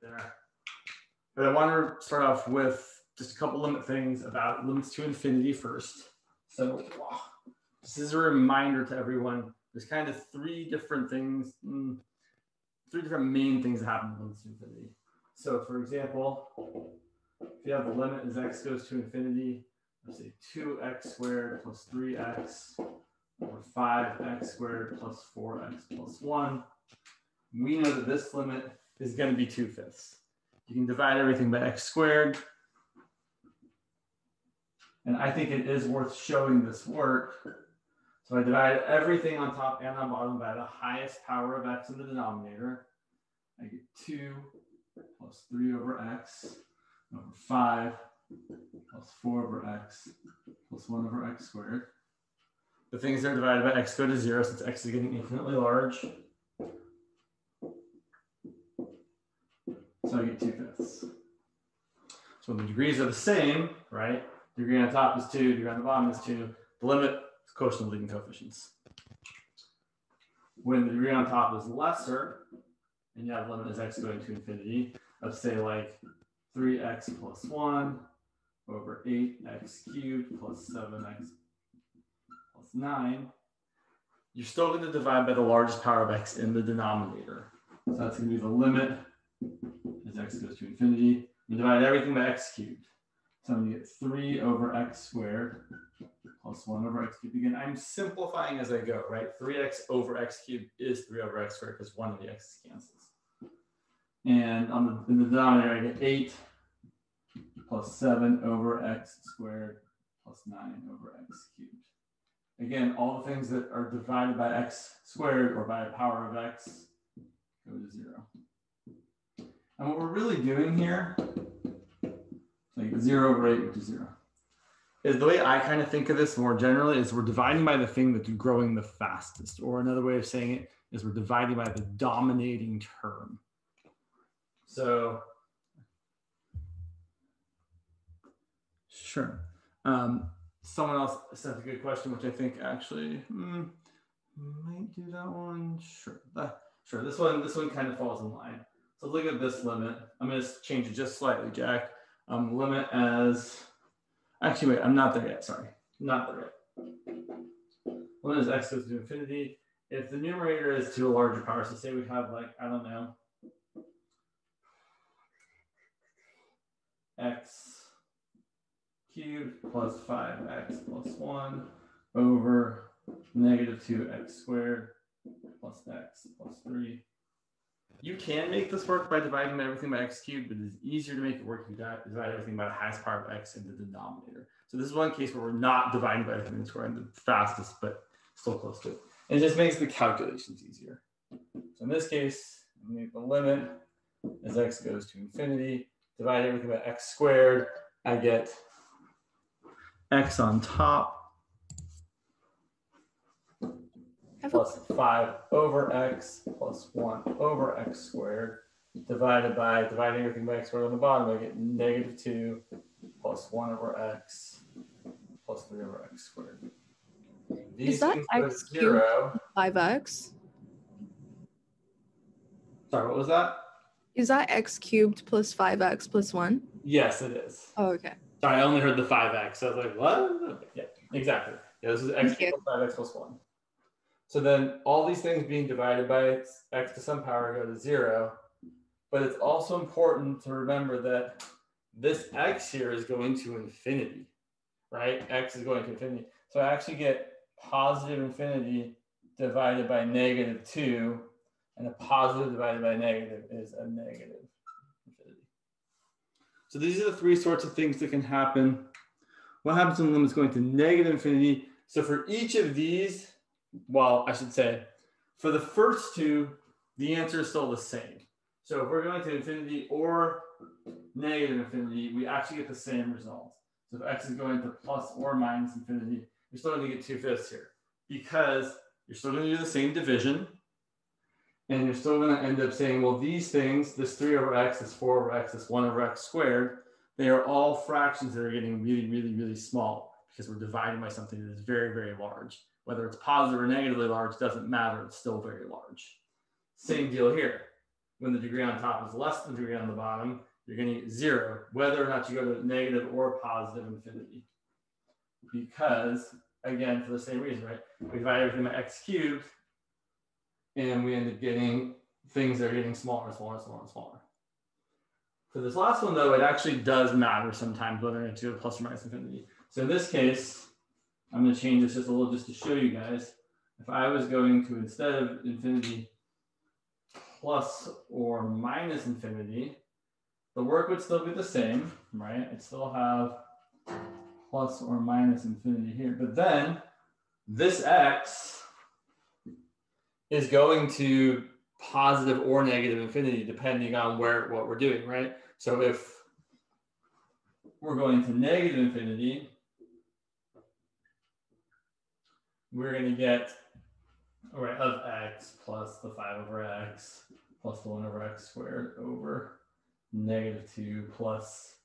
there. But I want to start off with just a couple limit things about limits to infinity first. So this is a reminder to everyone. There's kind of three different things, mm, three different main things that happen with limits to infinity. So for example, if you have the limit as x goes to infinity, let's say 2x squared plus 3x or 5x squared plus 4x plus 1, we know that this limit is going to be 2 fifths. You can divide everything by x squared. And I think it is worth showing this work. So I divide everything on top and on bottom by the highest power of x in the denominator. I get 2 plus 3 over x over 5 plus 4 over x plus 1 over x squared. The things that are divided by x go to 0 since x is getting infinitely large. So I get 2 fifths. So when the degrees are the same, right? Degree on top is 2, degree on the bottom is 2. The limit is quotient of leading coefficients. When the degree on top is lesser, and you have limit as x going to infinity, let's say like 3x plus 1 over 8x cubed plus 7x plus 9, you're still going to divide by the largest power of x in the denominator. So that's going to be the limit as x goes to infinity. We divide everything by x cubed. So I'm to get 3 over x squared plus 1 over x cubed. Again, I'm simplifying as I go, right? 3x over x cubed is 3 over x squared because one of the x's cancels. And on the, in the denominator, I get 8 plus 7 over x squared plus 9 over x cubed. Again, all the things that are divided by x squared or by a power of x go to 0. And what we're really doing here, like 0 over 8, which is 0, is the way I kind of think of this more generally is we're dividing by the thing that's growing the fastest. Or another way of saying it is we're dividing by the dominating term. So, sure. Um, someone else sent a good question, which I think actually mm, might do that one. Sure, sure. This one, this one kind of falls in line. So look at this limit. I'm going to change it just slightly, Jack. Um, limit as, actually, wait, I'm not there yet. Sorry, not there yet. Limit as x goes to infinity. If the numerator is to a larger power, so say we have like, I don't know, x cubed plus 5x plus 1 over negative 2x squared plus x plus 3. You can make this work by dividing everything by x cubed, but it's easier to make it work if you divide everything by the highest power of x in the denominator. So this is one case where we're not dividing by everything that's growing the fastest, but still close to it. And it just makes the calculations easier. So in this case, the limit as x goes to infinity divide everything by x squared, I get x on top plus 5 over x plus 1 over x squared divided by dividing everything by x squared on the bottom, I get negative 2 plus 1 over x plus 3 over x squared. These Is that x cubed 5x? Sorry, what was that? Is that x cubed plus 5x plus 1? Yes, it is. Oh, okay. Sorry, I only heard the 5x. So I was like, what? Yeah, exactly. Yeah, this is x cubed plus 5x plus 1. So then all these things being divided by x to some power go to 0. But it's also important to remember that this x here is going to infinity, right? x is going to infinity. So I actually get positive infinity divided by negative 2 and a positive divided by negative is a negative infinity. So these are the three sorts of things that can happen. What happens when the limit is going to negative infinity? So for each of these, well, I should say, for the first two, the answer is still the same. So if we're going to infinity or negative infinity, we actually get the same result. So if x is going to plus or minus infinity, you're still going to get 2 fifths here because you're still going to do the same division and you're still going to end up saying, well, these things, this 3 over x, this 4 over x, this 1 over x squared, they are all fractions that are getting really, really, really small because we're dividing by something that is very, very large. Whether it's positive or negatively large doesn't matter. It's still very large. Same deal here. when the degree on top is less than the degree on the bottom, you're going to get zero, whether or not you go to negative or positive infinity. Because, again, for the same reason, right? We divide everything by x cubed, and we end up getting things that are getting smaller and smaller and smaller and smaller. For this last one, though, it actually does matter sometimes whether it's to a plus or minus infinity. So in this case, I'm going to change this just a little just to show you guys. If I was going to, instead of infinity plus or minus infinity, the work would still be the same, right? I'd still have plus or minus infinity here. But then this x is going to positive or negative infinity depending on where what we're doing, right? So if we're going to negative infinity, we're going to get all right of x plus the 5 over x plus the 1 over x squared over negative 2 plus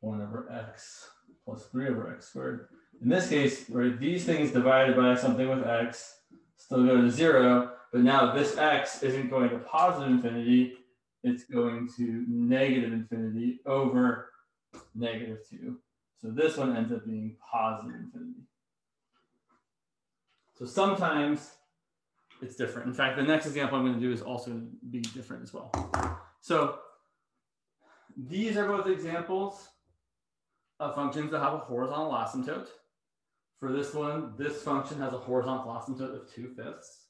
1 over x plus 3 over x squared. In this case, right, these things divided by something with x still go to 0, but now this x isn't going to positive infinity, it's going to negative infinity over negative 2. So this one ends up being positive infinity. So sometimes it's different. In fact, the next example I'm going to do is also be different as well. So these are both examples of functions that have a horizontal asymptote. For this one, this function has a horizontal asymptote of 2 fifths.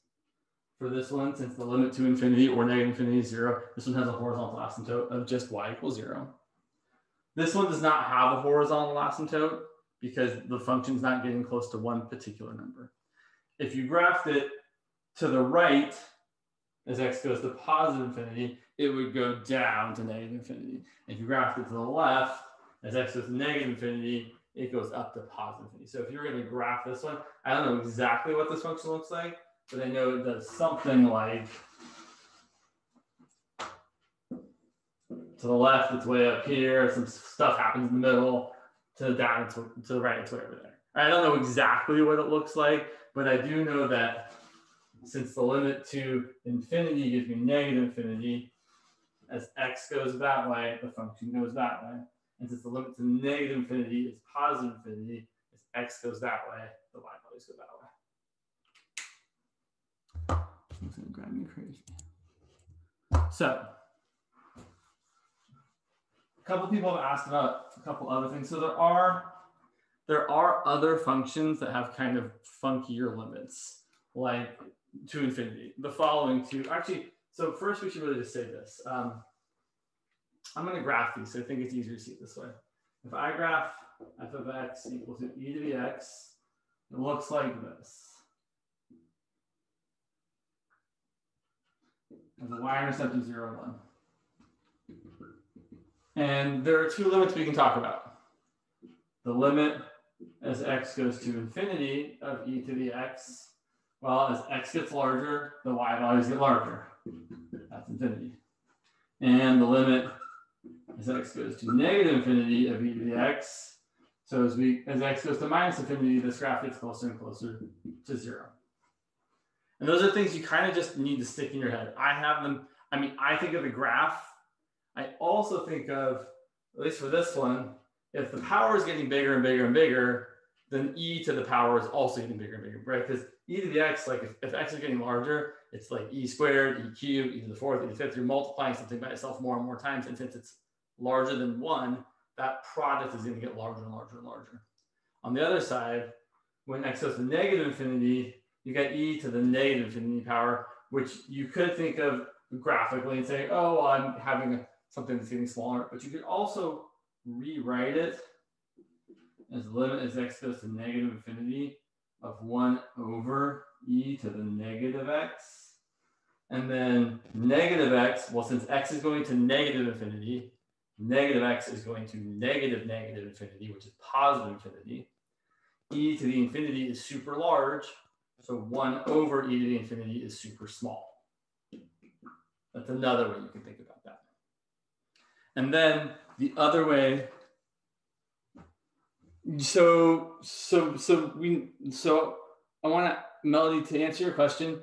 For this one, since the limit to infinity or negative infinity is 0, this one has a horizontal asymptote of just y equals 0. This one does not have a horizontal asymptote because the function's not getting close to one particular number. If you graphed it to the right, as x goes to positive infinity, it would go down to negative infinity. If you graphed it to the left, as x goes to negative infinity, it goes up to positive infinity. So if you're going to graph this one, I don't know exactly what this function looks like, but I know it does something like to the left, it's way up here. Some stuff happens in the middle. To the down, to, to the right, it's way over there. I don't know exactly what it looks like, but I do know that since the limit to infinity gives me negative infinity, as x goes that way, the function goes that way. And since the limit to negative infinity is positive infinity, as x goes that way, the y values go that way. It's gonna drive me crazy. So, a couple people have asked about a couple other things. So there are there are other functions that have kind of funkier limits, like to infinity. The following two, actually, so first we should really just say this. Um, I'm going to graph these, so I think it's easier to see it this way. If I graph f of x equals to e to the x, it looks like this. And the y-intercept is 0, 1. And there are two limits we can talk about. The limit as x goes to infinity of e to the x, well, as x gets larger, the y values get larger. That's infinity. And the limit as x goes to negative infinity of e to the x. So as we as x goes to minus infinity, this graph gets closer and closer to zero. And those are things you kind of just need to stick in your head. I have them. I mean, I think of the graph. I also think of, at least for this one, if the power is getting bigger and bigger and bigger, then e to the power is also getting bigger and bigger, right? Because e to the x, like if, if x is getting larger, it's like e squared, e cubed, e to the fourth, e to the fifth. You're multiplying something by itself more and more times. And since it's larger than one, that product is going to get larger and larger and larger. On the other side, when x goes to negative infinity, you get e to the negative infinity power, which you could think of graphically and say, oh, well, I'm having something that's getting smaller. But you could also rewrite it as limit as x goes to negative infinity of 1 over e to the negative x. And then negative x, well, since x is going to negative infinity, negative x is going to negative negative infinity, which is positive infinity. e to the infinity is super large, so 1 over e to the infinity is super small. That's another way you can think about that. And then the other way so so so we so i want to melody to answer your question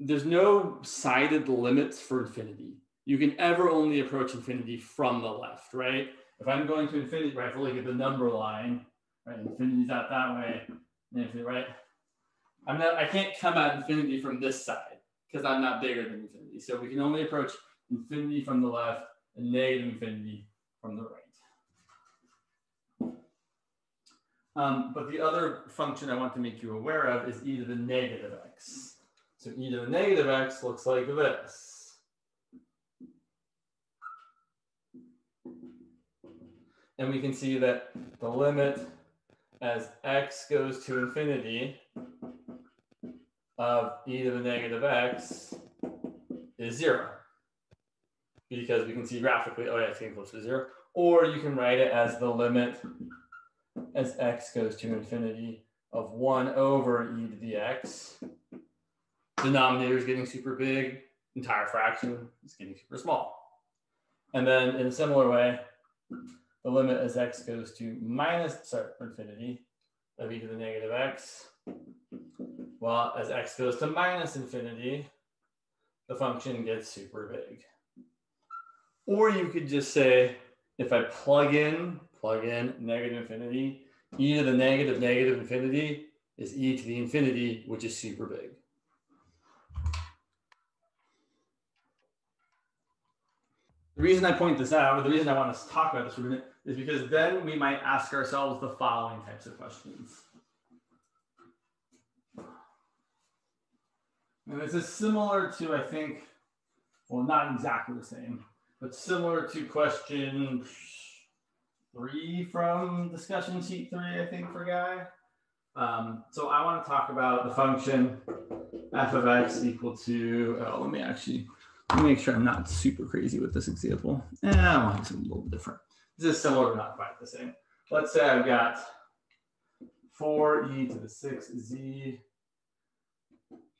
there's no sided limits for infinity you can ever only approach infinity from the left, right? If I'm going to infinity, right, if I look at the number line, right, infinity's out that way, infinity, right? I'm not, I can't come at infinity from this side because I'm not bigger than infinity. So we can only approach infinity from the left and negative infinity from the right. Um, but the other function I want to make you aware of is e to the negative x. So e to the negative x looks like this. And we can see that the limit as x goes to infinity of e to the negative x is zero. Because we can see graphically, oh yeah, it's getting close to zero. Or you can write it as the limit as x goes to infinity of 1 over e to the x. Denominator is getting super big. Entire fraction is getting super small. And then in a similar way, the limit as x goes to minus, sorry, infinity of e to the negative x. Well, as x goes to minus infinity, the function gets super big. Or you could just say, if I plug in plug in negative infinity. e to the negative negative infinity is e to the infinity, which is super big. The reason I point this out, or the reason I want to talk about this for a minute, is because then we might ask ourselves the following types of questions. And this is similar to, I think, well, not exactly the same, but similar to question three from discussion sheet three, I think, for Guy. Um, so I want to talk about the function f of x equal to, oh, let me actually let me make sure I'm not super crazy with this example. Eh, I want something a little bit different. This is similar, but not quite the same. Let's say I've got 4e to the 6z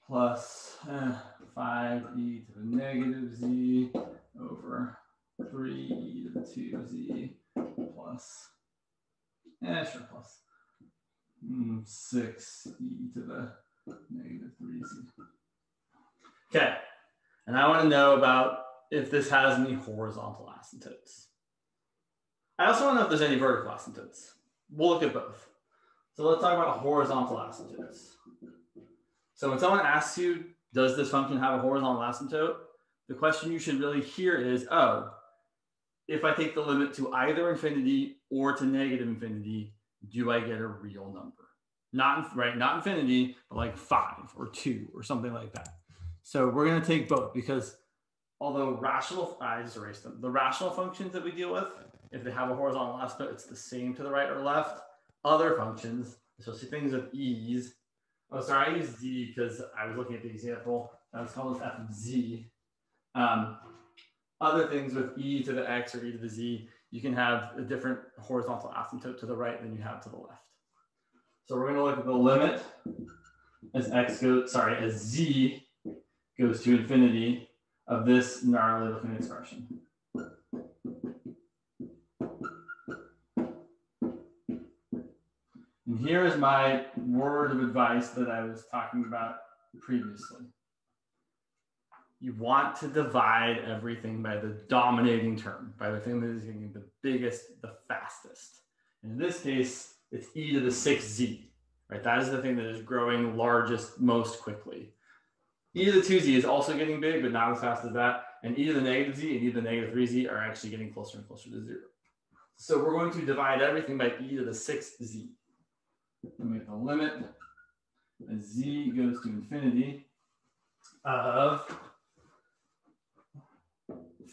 plus eh, 5e to the negative z over 3e to the 2z plus, yeah, sure, plus mm, 6 e to the negative 3z. Okay, and I want to know about if this has any horizontal asymptotes. I also want to know if there's any vertical asymptotes. We'll look at both. So let's talk about horizontal asymptotes. So when someone asks you, does this function have a horizontal asymptote? The question you should really hear is, oh, if I take the limit to either infinity or to negative infinity, do I get a real number? Not right, not infinity, but like five or two or something like that. So we're going to take both because although rational, I just erased them. The rational functions that we deal with, if they have a horizontal aspect, it's the same to the right or left. Other functions, especially things with e's. Oh, sorry, I used z because I was looking at the example. I was this f of z. Um, other things with e to the x or e to the z, you can have a different horizontal asymptote to the right than you have to the left. So we're going to look at the limit as x goes, sorry, as z goes to infinity of this gnarly looking expression. And here is my word of advice that I was talking about previously you want to divide everything by the dominating term, by the thing that is getting the biggest, the fastest. And in this case, it's e to the 6z, right? That is the thing that is growing largest most quickly. e to the 2z is also getting big, but not as fast as that. And e to the negative z and e to the negative 3z are actually getting closer and closer to zero. So we're going to divide everything by e to the 6z. And we have the limit as z goes to infinity of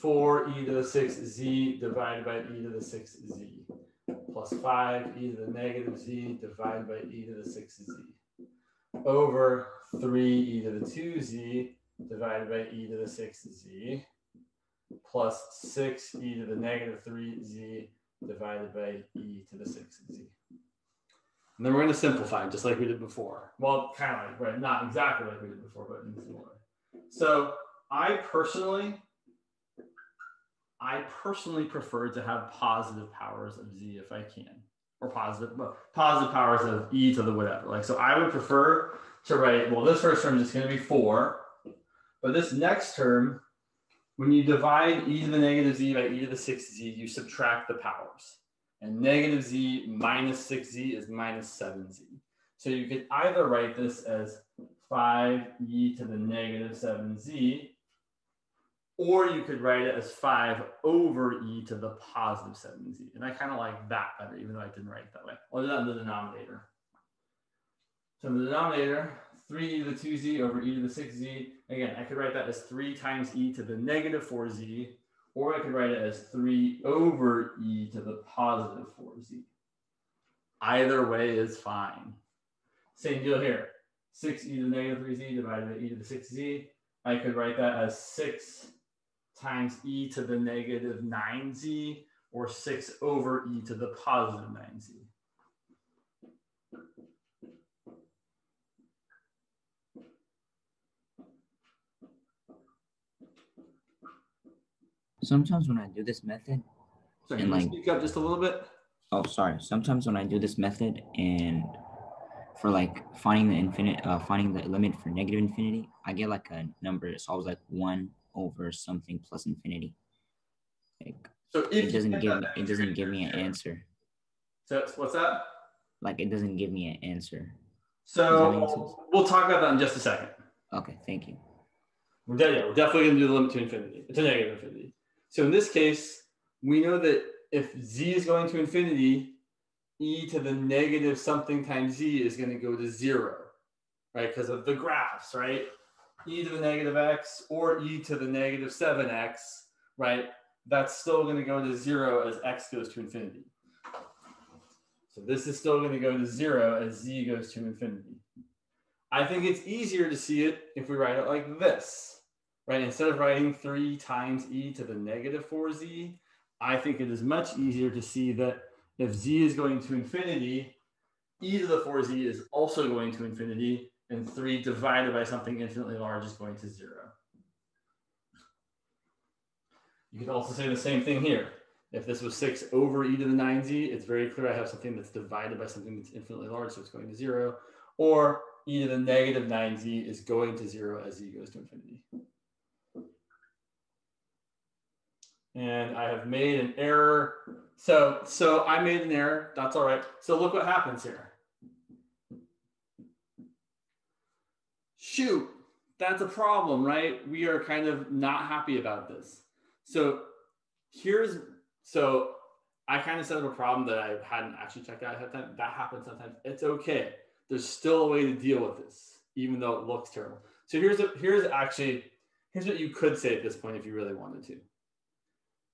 4 e to the 6z divided by e to the 6z plus 5 e to the negative z divided by e to the 6z over 3 e to the 2z divided by e to the 6z plus 6 e to the negative 3z divided by e to the 6z. And then we're going to simplify just like we did before. Well, kind of like, right? Not exactly like we did before, but in similar way. So I personally I personally prefer to have positive powers of z if I can, or positive, positive powers of e to the whatever. Like, so I would prefer to write, well, this first term is going to be four, but this next term when you divide e to the negative z by e to the 6z, you subtract the powers. And negative z minus 6z is minus 7z. So you could either write this as 5e to the negative 7z, or you could write it as 5 over e to the positive 7z. And I kind of like that better, even though I didn't write it that way. I'll do that in the denominator. So in the denominator, 3e to the 2z over e to the 6z. Again, I could write that as 3 times e to the negative 4z, or I could write it as 3 over e to the positive 4z. Either way is fine. Same deal here. 6e to the negative 3z divided by e to the 6z. I could write that as 6 times e to the negative 9z, or 6 over e to the positive 9z. sometimes when I do this method, sorry, and like speak up just a little bit. Oh, sorry. Sometimes when I do this method and for like finding the infinite, uh, finding the limit for negative infinity, I get like a number. It's always like one over something plus infinity. Like so it doesn't give me, it doesn't give me an answer. So what's that? Like it doesn't give me an answer. So we'll talk about that in just a second. Okay, thank you. We're, de- yeah, we're definitely going to do the limit to infinity, to negative infinity. So in this case, we know that if z is going to infinity, e to the negative something times z is going to go to zero, right? Because of the graphs, right? E to the negative x or e to the negative 7x, right? That's still going to go to zero as x goes to infinity. So this is still going to go to zero as z goes to infinity. I think it's easier to see it if we write it like this right? Instead of writing 3 times e to the negative 4z, I think it is much easier to see that if z is going to infinity, e to the 4z is also going to infinity, and 3 divided by something infinitely large is going to 0. You could also say the same thing here. If this was 6 over e to the 9z, it's very clear I have something that's divided by something that's infinitely large, so it's going to 0. Or e to the negative 9z is going to 0 as z goes to infinity. and I have made an error. So, so I made an error. That's all right. So look what happens here. Shoot, that's a problem, right? We are kind of not happy about this. So here's, so I kind of set up a problem that I hadn't actually checked out ahead of time. That happens sometimes. It's okay. There's still a way to deal with this, even though it looks terrible. So here's a, here's actually, here's what you could say at this point if you really wanted to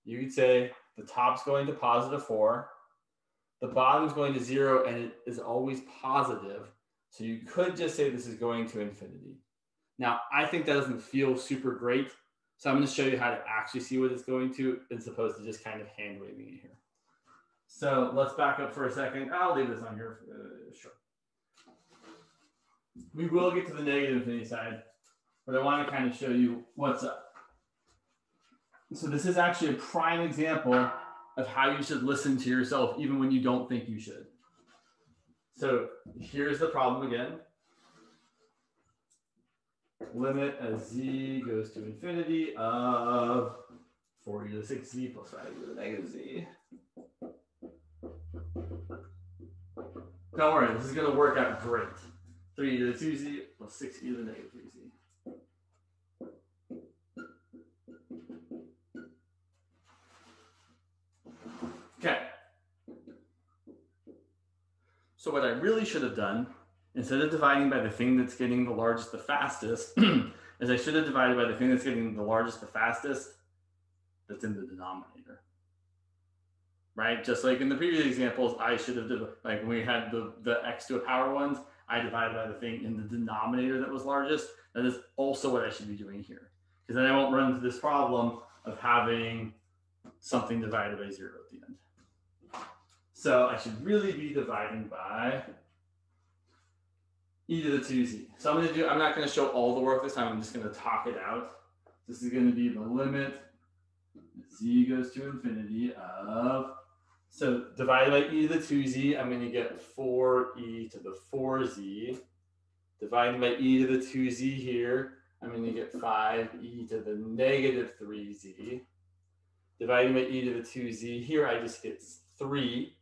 you could say the top's going to positive four, the bottom's going to zero, and it is always positive. So you could just say this is going to infinity. Now, I think that doesn't feel super great. So I'm going to show you how to actually see what it's going to as opposed to just kind of hand waving it here. So let's back up for a second. I'll leave this on here. Uh, sure. We will get to the negative infinity side, but I want to kind of show you what's up. So this is actually a prime example of how you should listen to yourself even when you don't think you should. So here's the problem again. Limit as z goes to infinity of 4 to the 6z plus 5 to the negative z. Don't worry, this is going to work out great. 3 to the 2z plus 6 e to the negative 3z. Okay. So what I really should have done, instead of dividing by the thing that's getting the largest the fastest, is I should have divided by the thing that's getting the largest the fastest that's in the denominator. Right? Just like in the previous examples, I should have, like when we had the, the x to a power ones, I divided by the thing in the denominator that was largest. That is also what I should be doing here. Because then I won't run into this problem of having something divided by zero at the end. So I should really be dividing by e to the 2z. So I'm going to do, I'm not going to show all the work this time. I'm just going to talk it out. This is going to be the limit z goes to infinity of, so divided by e to the 2z, I'm going to get 4e to the 4z. Dividing by e to the 2z here, I'm going to get 5e to the negative 3z. Dividing by e to the 2z, here I just get 3.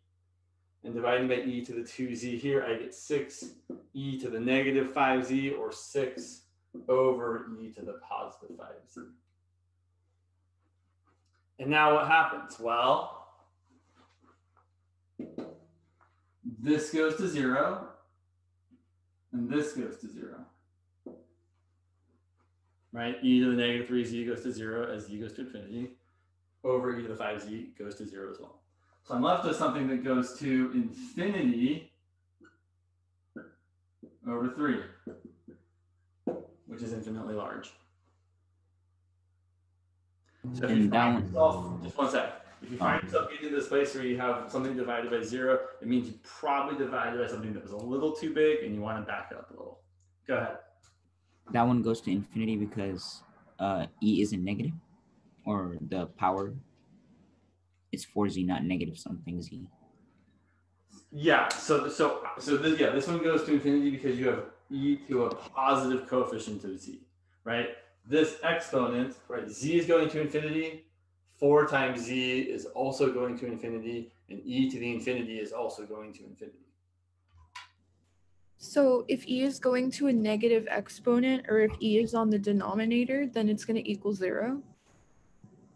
And dividing by e to the 2z, here I get 6e to the negative 5z, or 6 over e to the positive 5z. And now what happens? Well, this goes to 0, and this goes to 0 right? e to the negative 3z goes to 0 as z goes to infinity, over e to the 5z goes to 0 as well. So I'm left with something that goes to infinity over 3, which is infinitely large. So if you find yourself, just one sec. If you find yourself getting to this place where you have something divided by zero, it means you probably divided by something that was a little too big and you want to back it up a little. Go ahead that one goes to infinity because uh, e isn't negative, or the power is 4z, not negative something z. Yeah, so so so this yeah, this one goes to infinity because you have e to a positive coefficient of z, right? This exponent, right? Z is going to infinity. Four times z is also going to infinity, and e to the infinity is also going to infinity. So if e is going to a negative exponent or if e is on the denominator, then it's going to equal zero?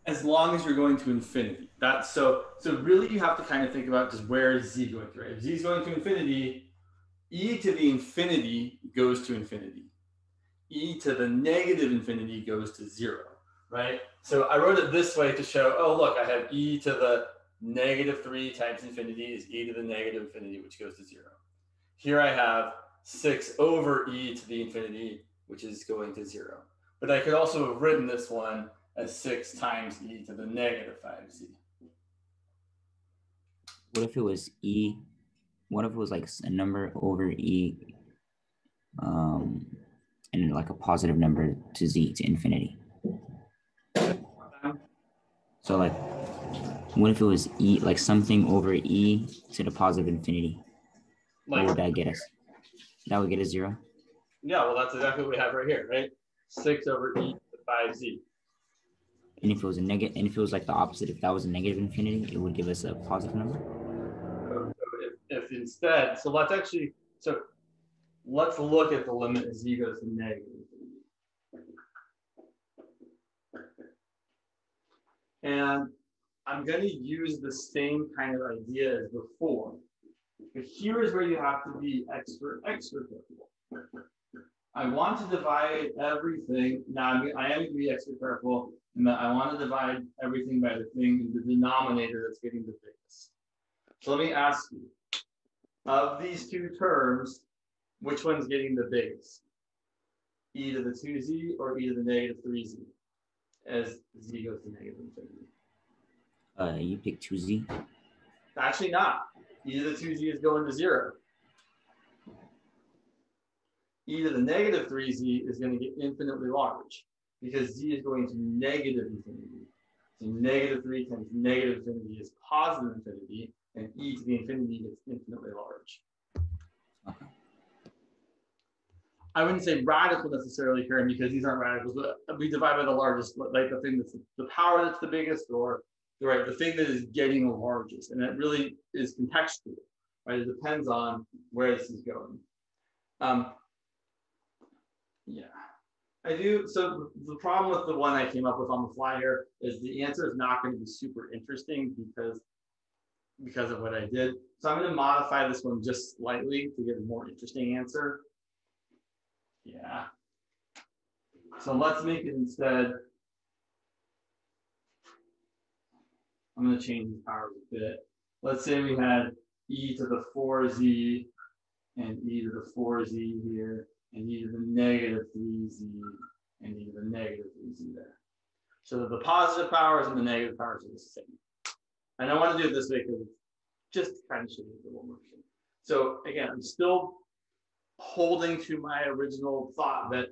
As long as you're going to infinity. That's so so really you have to kind of think about just where is z going to, right? If z is going to infinity, e to the infinity goes to infinity. e to the negative infinity goes to zero, right? So I wrote it this way to show, oh look, I have e to the negative three times infinity is e to the negative infinity, which goes to zero. Here I have 6 over e to the infinity, which is going to 0. But I could also have written this one as 6 times e to the negative 5z. What if it was e? What if it was like a number over e um, and like a positive number to z to infinity? So like, what if it was e, like something over e to the positive infinity? Like, what would that get us? That would get a zero. Yeah, well, that's exactly what we have right here, right? Six over e to five z. And if it was a negative, and if it was like the opposite, if that was a negative infinity, it would give us a positive number. If, instead, so let's actually, so let's look at the limit as z goes to negative. And I'm going to use the same kind of idea as before. But here is where you have to be extra, extra careful. I want to divide everything. Now, I'm, I am going to be extra careful that I want to divide everything by the thing in the denominator that's getting the biggest. So let me ask you, of these two terms, which one's getting the biggest? e to the 2z or e to the negative 3z as z goes to negative infinity? Uh, you pick 2z. Actually not e to the 2z is going to 0. e to the negative 3z is going to get infinitely large because z is going to negative infinity. So negative 3 times negative infinity is positive infinity, and e to the infinity gets infinitely large. I wouldn't say radical necessarily here because these aren't radicals, but we divide by the largest, like the thing that's the power that's the biggest, or right, the thing that is getting the largest, and it really is contextual, right? It depends on where this is going. Um, yeah, I do. So the problem with the one I came up with on the fly here is the answer is not going to be super interesting because because of what I did. So I'm going to modify this one just slightly to get a more interesting answer. Yeah. So let's make it instead I'm going to change the powers a bit. Let's say we had e to the 4z and e to the 4z here, and e to the negative 3z and e to the negative 3z there. So the positive powers and the negative powers are the same. And I want to do it this way because it's just kind of you the little motion. So again, I'm still holding to my original thought that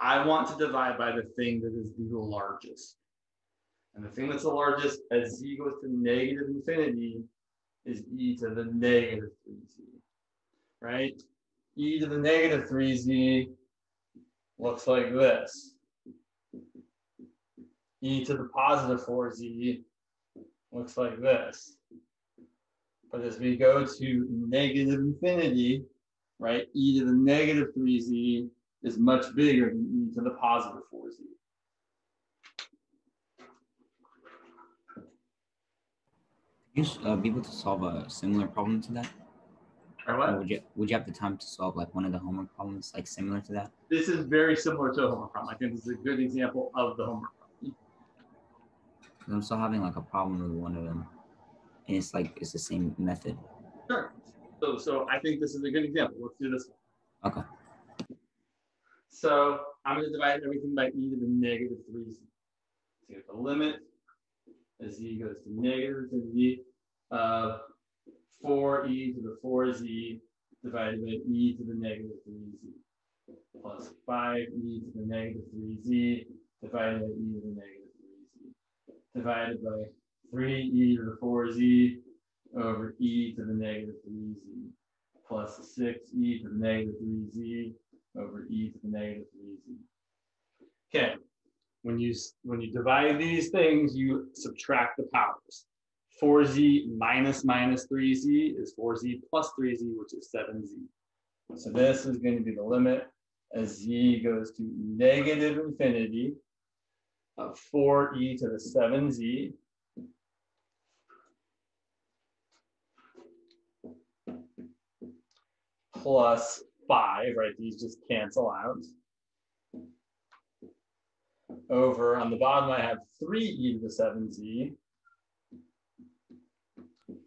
I want to divide by the thing that is the largest. And the thing that's the largest as z goes to negative infinity is e to the negative 3z, right? e to the negative 3z looks like this. e to the positive 4z looks like this. But as we go to negative infinity, right, e to the negative 3z is much bigger than e to the positive 4z. you uh, be able to solve a similar problem to that? Or what? Or would you would you have the time to solve like one of the homework problems like similar to that? This is very similar to a homework problem. I think this is a good example of the homework problem. Because I'm still having like a problem with one of them, and it's like it's the same method. Sure. So, so I think this is a good example. Let's do this one. Okay. So I'm going to divide everything by e to the negative 3z. So the limit as z goes to negative infinity of 4e to the 4z divided by e to the negative 3z plus 5e to the negative 3z divided by e to the negative 3z divided by 3e to the 4z over e to the negative 3z plus 6e to the negative 3z over e to the negative 3z. Okay, when you when you divide these things, you subtract the powers. 4z minus minus 3z is 4z plus 3z, which is 7z. So this is going to be the limit as z goes to negative infinity of 4e to the 7z plus 5, right? These just cancel out. Over on the bottom, I have 3e to the 7z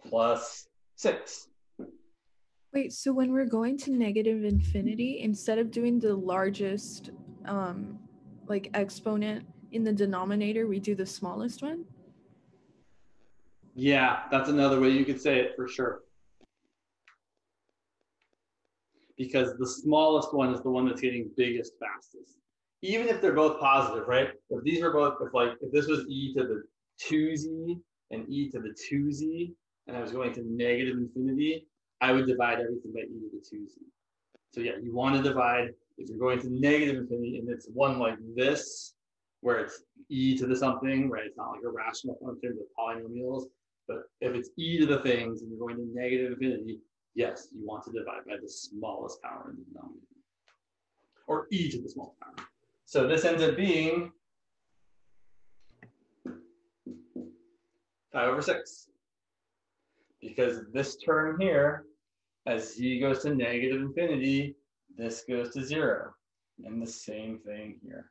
plus 6. Wait, so when we're going to negative infinity, instead of doing the largest um like exponent in the denominator, we do the smallest one? Yeah, that's another way you could say it for sure. Because the smallest one is the one that's getting biggest fastest. Even if they're both positive, right? If these were both, if like, if this was e to the 2z and e to the 2z, and I was going to negative infinity, I would divide everything by e to the 2z. So yeah, you want to divide, if you're going to negative infinity and it's one like this, where it's e to the something, right? It's not like a rational function with polynomials, but if it's e to the things and you're going to negative infinity, yes, you want to divide by the smallest power in the denominator, or e to the smallest power. So this ends up being 5 over 6. Because this term here, as z goes to negative infinity, this goes to 0. And the same thing here.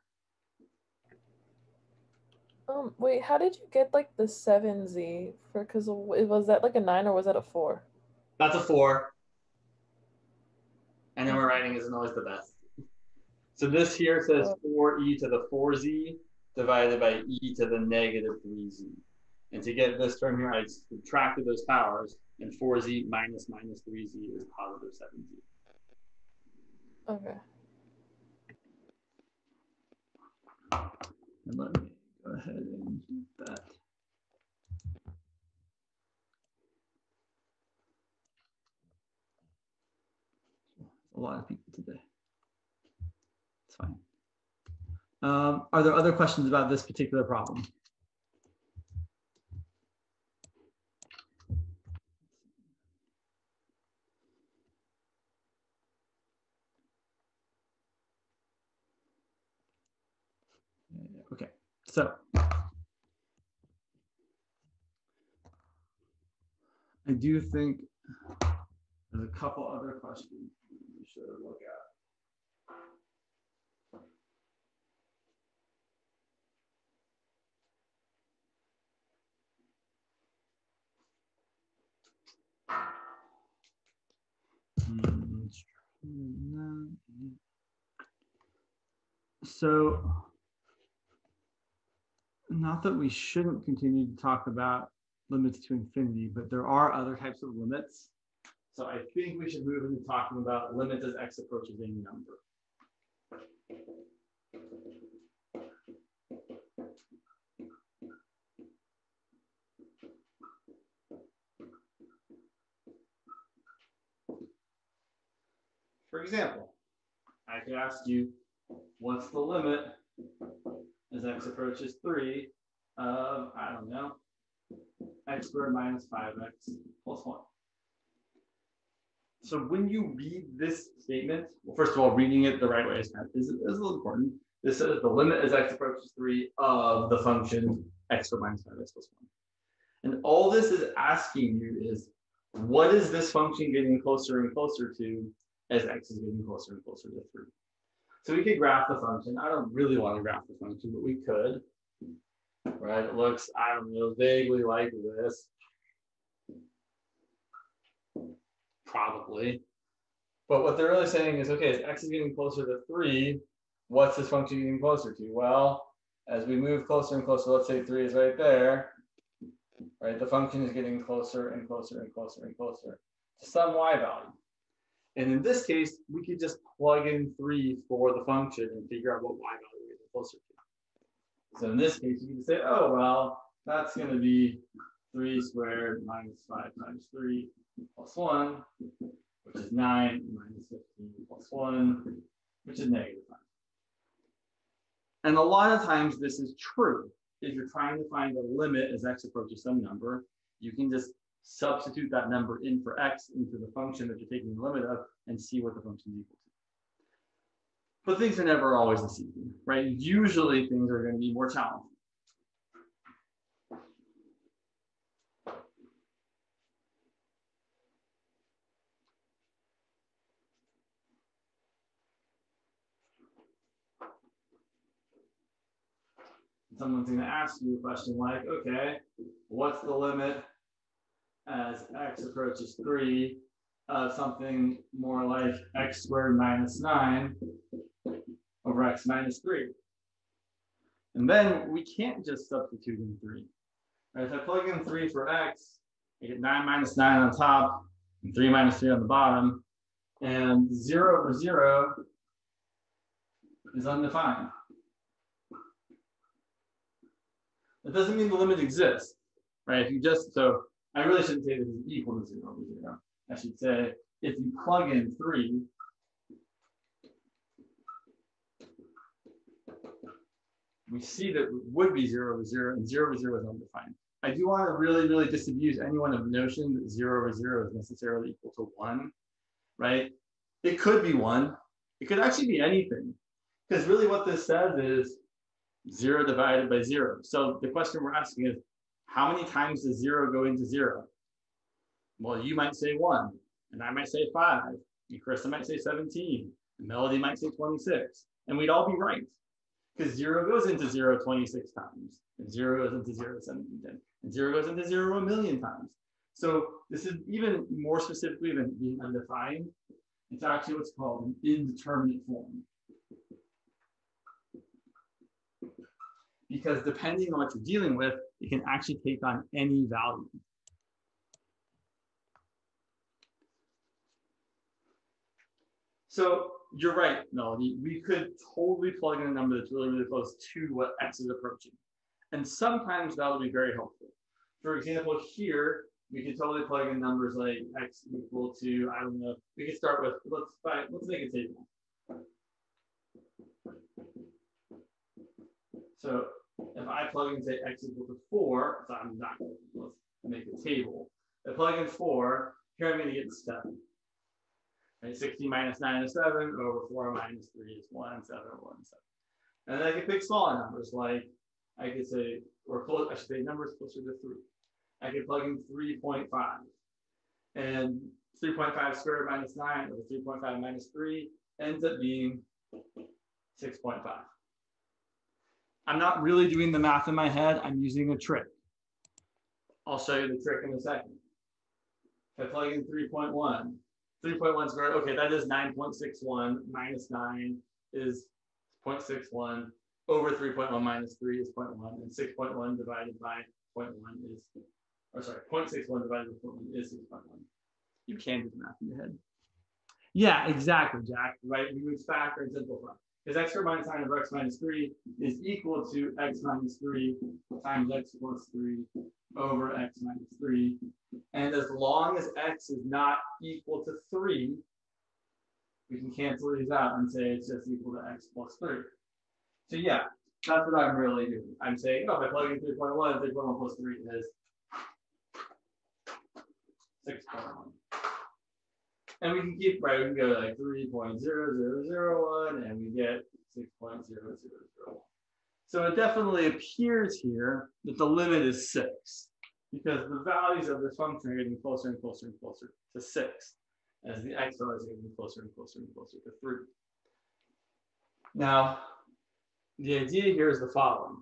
Um, wait, how did you get like the seven Z for? Cause was that like a nine or was that a four? That's a four. And then we're writing isn't always the best. So this here says 4e to the 4z divided by e to the negative 3z. And to get this term here, I subtracted those powers, and 4z minus minus 3z is positive 7z. Okay. And let me ahead and do that. A lot of people today. It's fine. Um, are there other questions about this particular problem? Okay, so I do think there's a couple other questions we should look at. Hmm, So, not that we shouldn't continue to talk about limits to infinity, but there are other types of limits. So I think we should move into talking about limits as x approaches a number. For example, I could ask you, what's the limit as x approaches 3 of, I don't know, x squared minus 5x plus 1. So when you read this statement, well, first of all, reading it the right way is, is, is a little important. This says the limit as x approaches 3 of the function x squared minus 5x plus 1. And all this is asking you is, what is this function getting closer and closer to as x is getting closer and closer to 3? So we could graph the function. I don't really want to graph the function, but we could. Right? It looks, I don't know, vaguely like this. Probably. But what they're really saying is, okay, as x is getting closer to 3, what's this function getting closer to? Well, as we move closer and closer, let's say 3 is right there, right? The function is getting closer and closer and closer and closer to some y value. And in this case, we could just plug in 3 for the function and figure out what y value getting closer to. So in this case, you can say, oh, well, that's going to be 3 squared minus 5 times 3 plus 1, which is 9, minus 15 plus 1, which is negative 5. And a lot of times this is true. If you're trying to find a limit as x approaches some number, you can just substitute that number in for x into the function that you're taking the limit of and see what the function is equal to. But things are never always this easy, right? Usually things are going to be more challenging. someone's going to ask you a question like, okay, what's the limit as x approaches 3 of something more like x squared minus 9 over x minus 3? And then we can't just substitute in 3. Right, if I plug in 3 for x, I get 9 minus 9 on top, and 3 minus 3 on the bottom, and 0 over 0 is undefined. That doesn't mean the limit exists, right? If you just, so I really shouldn't say this is equal to zero over zero. I should say if you plug in three, we see that it would be zero over zero and zero over zero is undefined. I do want to really, really disabuse anyone of the notion that zero over zero is necessarily equal to one, right? It could be one. It could actually be anything. Because really what this says is zero divided by zero. So the question we're asking is, how many times does zero go into zero? Well, you might say one, and I might say five, and Krista might say 17, and Melody might say 26, and we'd all be right. Because zero goes into zero 26 times, and zero goes into zero 17 times, and zero goes into zero a million times. So this is even more specifically than being undefined. It's actually what's called an indeterminate form. because depending on what you're dealing with, it can actually take on any value. So you're right, Melody. We could totally plug in a number that's really, really close to what x is approaching. And sometimes that will be very helpful. For example, here, we could totally plug in numbers like x equal to, I don't know, we could start with, let's, find, let's make a table. So if I plug in say x equal to four, so I'm not let's make a table. If I plug in four, here I'm going to get seven. Right, 16 minus 9 is 7, over 4 minus 3 is 1, 7, 1, 7. And then I can pick smaller numbers, like I could say, or close, I should say numbers closer to 3. I could plug in 3.5. And 3.5 squared minus 9 over 3.5 minus 3 ends up being 6.5. I'm not really doing the math in my head. I'm using a trick. I'll show you the trick in a second. I plug in 3.1, 3.1 squared, okay, that is 9.61 minus 9 is 0.61 over 3.1 minus 3 is 0.1 and 6.1 divided by 0.1 is, or sorry, 0.61 divided by 0.1 is 6.1. You can do the math in your head. Yeah, exactly, Jack, right? We would factor and simplify because x squared minus 9 over x minus 3 is equal to x minus 3 times x plus 3 over x minus 3. And as long as x is not equal to 3, we can cancel these out and say it's just equal to x plus 3. So yeah, that's what I'm really doing. I'm saying, oh, if I plug in 3.1, 3.1 plus 3 is 6.1. And we can keep, right, we can go like 3.0001 and we get 6.0001. So it definitely appears here that the limit is 6 because the values of this function are getting closer and closer and closer to 6 as the x values are getting closer and closer and closer to 3. Now, the idea here is the following.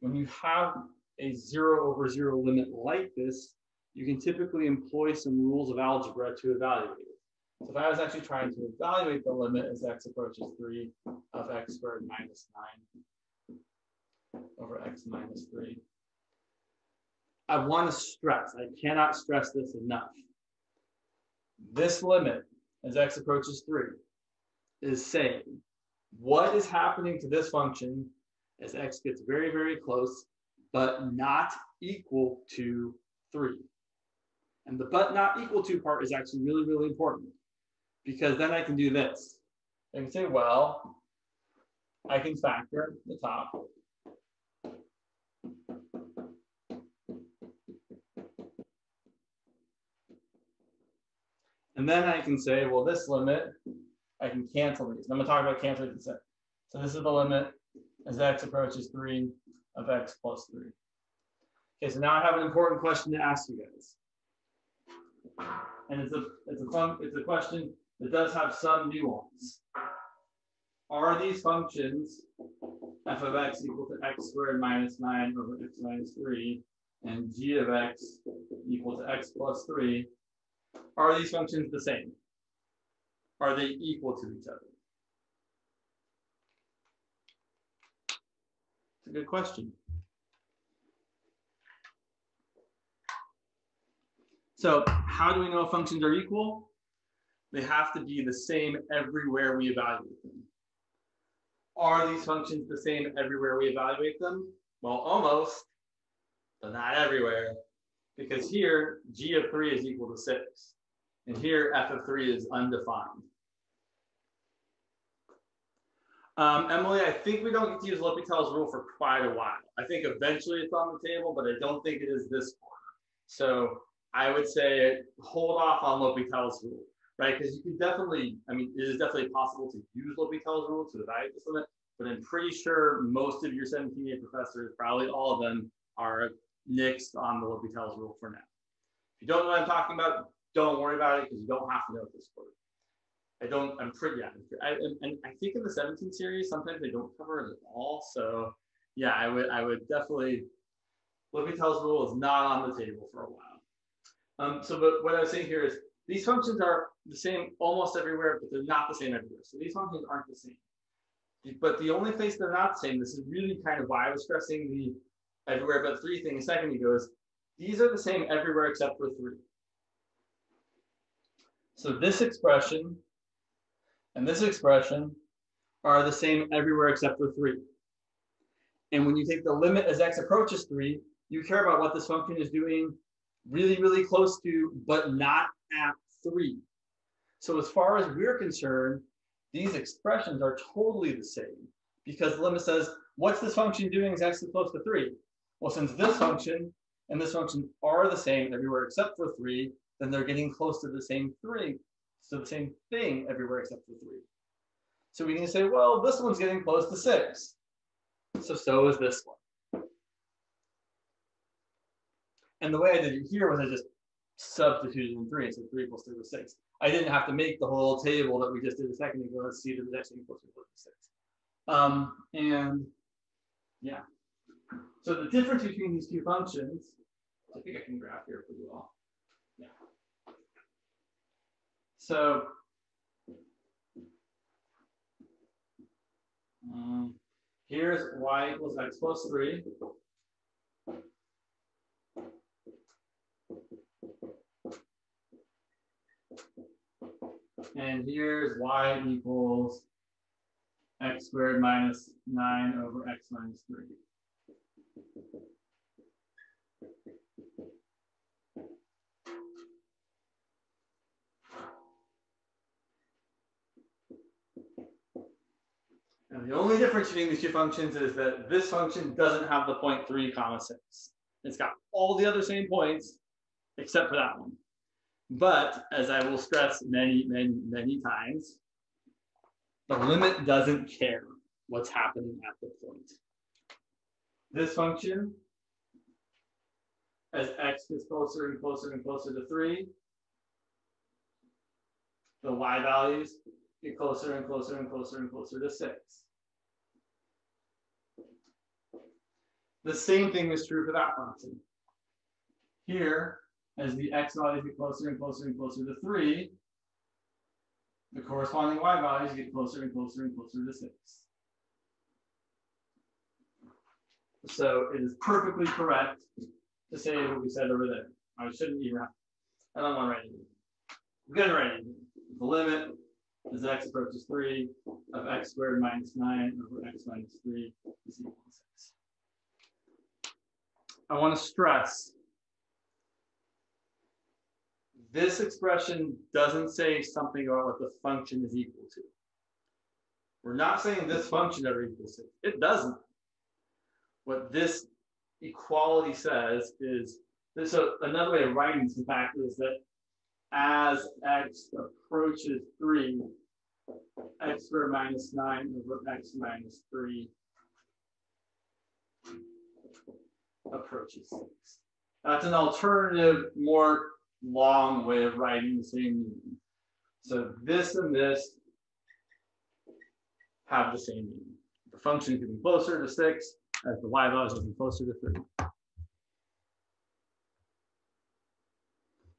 When you have a 0 over 0 limit like this, you can typically employ some rules of algebra to evaluate it. So if I was actually trying to evaluate the limit as x approaches 3 of x squared minus 9 over x minus 3, I want to stress, I cannot stress this enough. This limit as x approaches 3 is saying what is happening to this function as x gets very, very close, but not equal to 3. And the but not equal to part is actually really, really important because then I can do this. I can say, well, I can factor the top. And then I can say, well, this limit, I can cancel these. I'm going to talk about canceling this. So this is the limit as x approaches 3 of x plus 3. Okay, so now I have an important question to ask you guys. And it's a, it's a, fun, it's a question that does have some nuance. Are these functions f of x equal to x squared minus 9 over x minus 3 and g of x equal to x plus 3, are these functions the same? Are they equal to each other? It's a good question. So how do we know functions are equal? They have to be the same everywhere we evaluate them. Are these functions the same everywhere we evaluate them? Well, almost, but not everywhere. Because here, g of 3 is equal to 6. And here, f of 3 is undefined. Um, Emily, I think we don't get to use L'Hopital's rule for quite a while. I think eventually it's on the table, but I don't think it is this quarter. So I would say hold off on L'Hopital's rule, right? Because you can definitely, I mean, it is definitely possible to use L'Hopital's rule to evaluate this limit, but I'm pretty sure most of your 17A professors, probably all of them, are nixed on the L'Hopital's rule for now. If you don't know what I'm talking about, don't worry about it because you don't have to know this quarter. I don't, I'm pretty, yeah, I, and I think in the 17 series, sometimes they don't cover it at all. So yeah, I would, I would definitely, L'Hopital's rule is not on the table for a while. Um, so but what I was saying here is these functions are the same almost everywhere, but they're not the same everywhere. So these functions aren't the same. But the only place they're not the same, this is really kind of why I was stressing the everywhere but three thing a second ago is these are the same everywhere except for three. So this expression and this expression are the same everywhere except for 3. And when you take the limit as x approaches 3, you care about what this function is doing really, really close to, but not at 3. So as far as we're concerned, these expressions are totally the same because the limit says, what's this function doing x close to 3? Well, since this function and this function are the same everywhere except for 3, then they're getting close to the same 3 so the same thing everywhere except for three. So we can say, well, this one's getting close to six. So so is this one. And the way I did it here was I just substituted in three. So three equals three was six. I didn't have to make the whole table that we just did a second ago. Let's see that it's actually equal to six. Um, and yeah. So the difference between these two functions, I think I can graph here pretty well. Yeah. So um, here's y equals x plus 3. and here's y equals x squared minus 9 over x minus 3. And the only difference between these two functions is that this function doesn't have the point 3 comma 6. It's got all the other same points except for that one. But as I will stress many, many, many times, the limit doesn't care what's happening at the point. This function, as x gets closer and closer and closer to 3, the y values get closer and closer and closer and closer to 6. The same thing is true for that function. Here, as the x values get closer and closer and closer to 3, the corresponding y values get closer and closer and closer to 6. So it is perfectly correct to say what we said over there. I shouldn't even have, I don't want to write anything. I'm going to write anything. The limit as x approaches 3 of x squared minus 9 over x minus 3 is equal to 6. I want to stress this expression doesn't say something about what the function is equal to. We're not saying this function ever equals 6. It doesn't. What this equality says is, so another way of writing this, in fact, is that as x approaches 3, x squared minus 9 over x minus 3 approaches 6. That's an alternative, more long way of writing the same meaning. So this and this have the same meaning. The function could be closer to 6 as the y values will be closer to 3.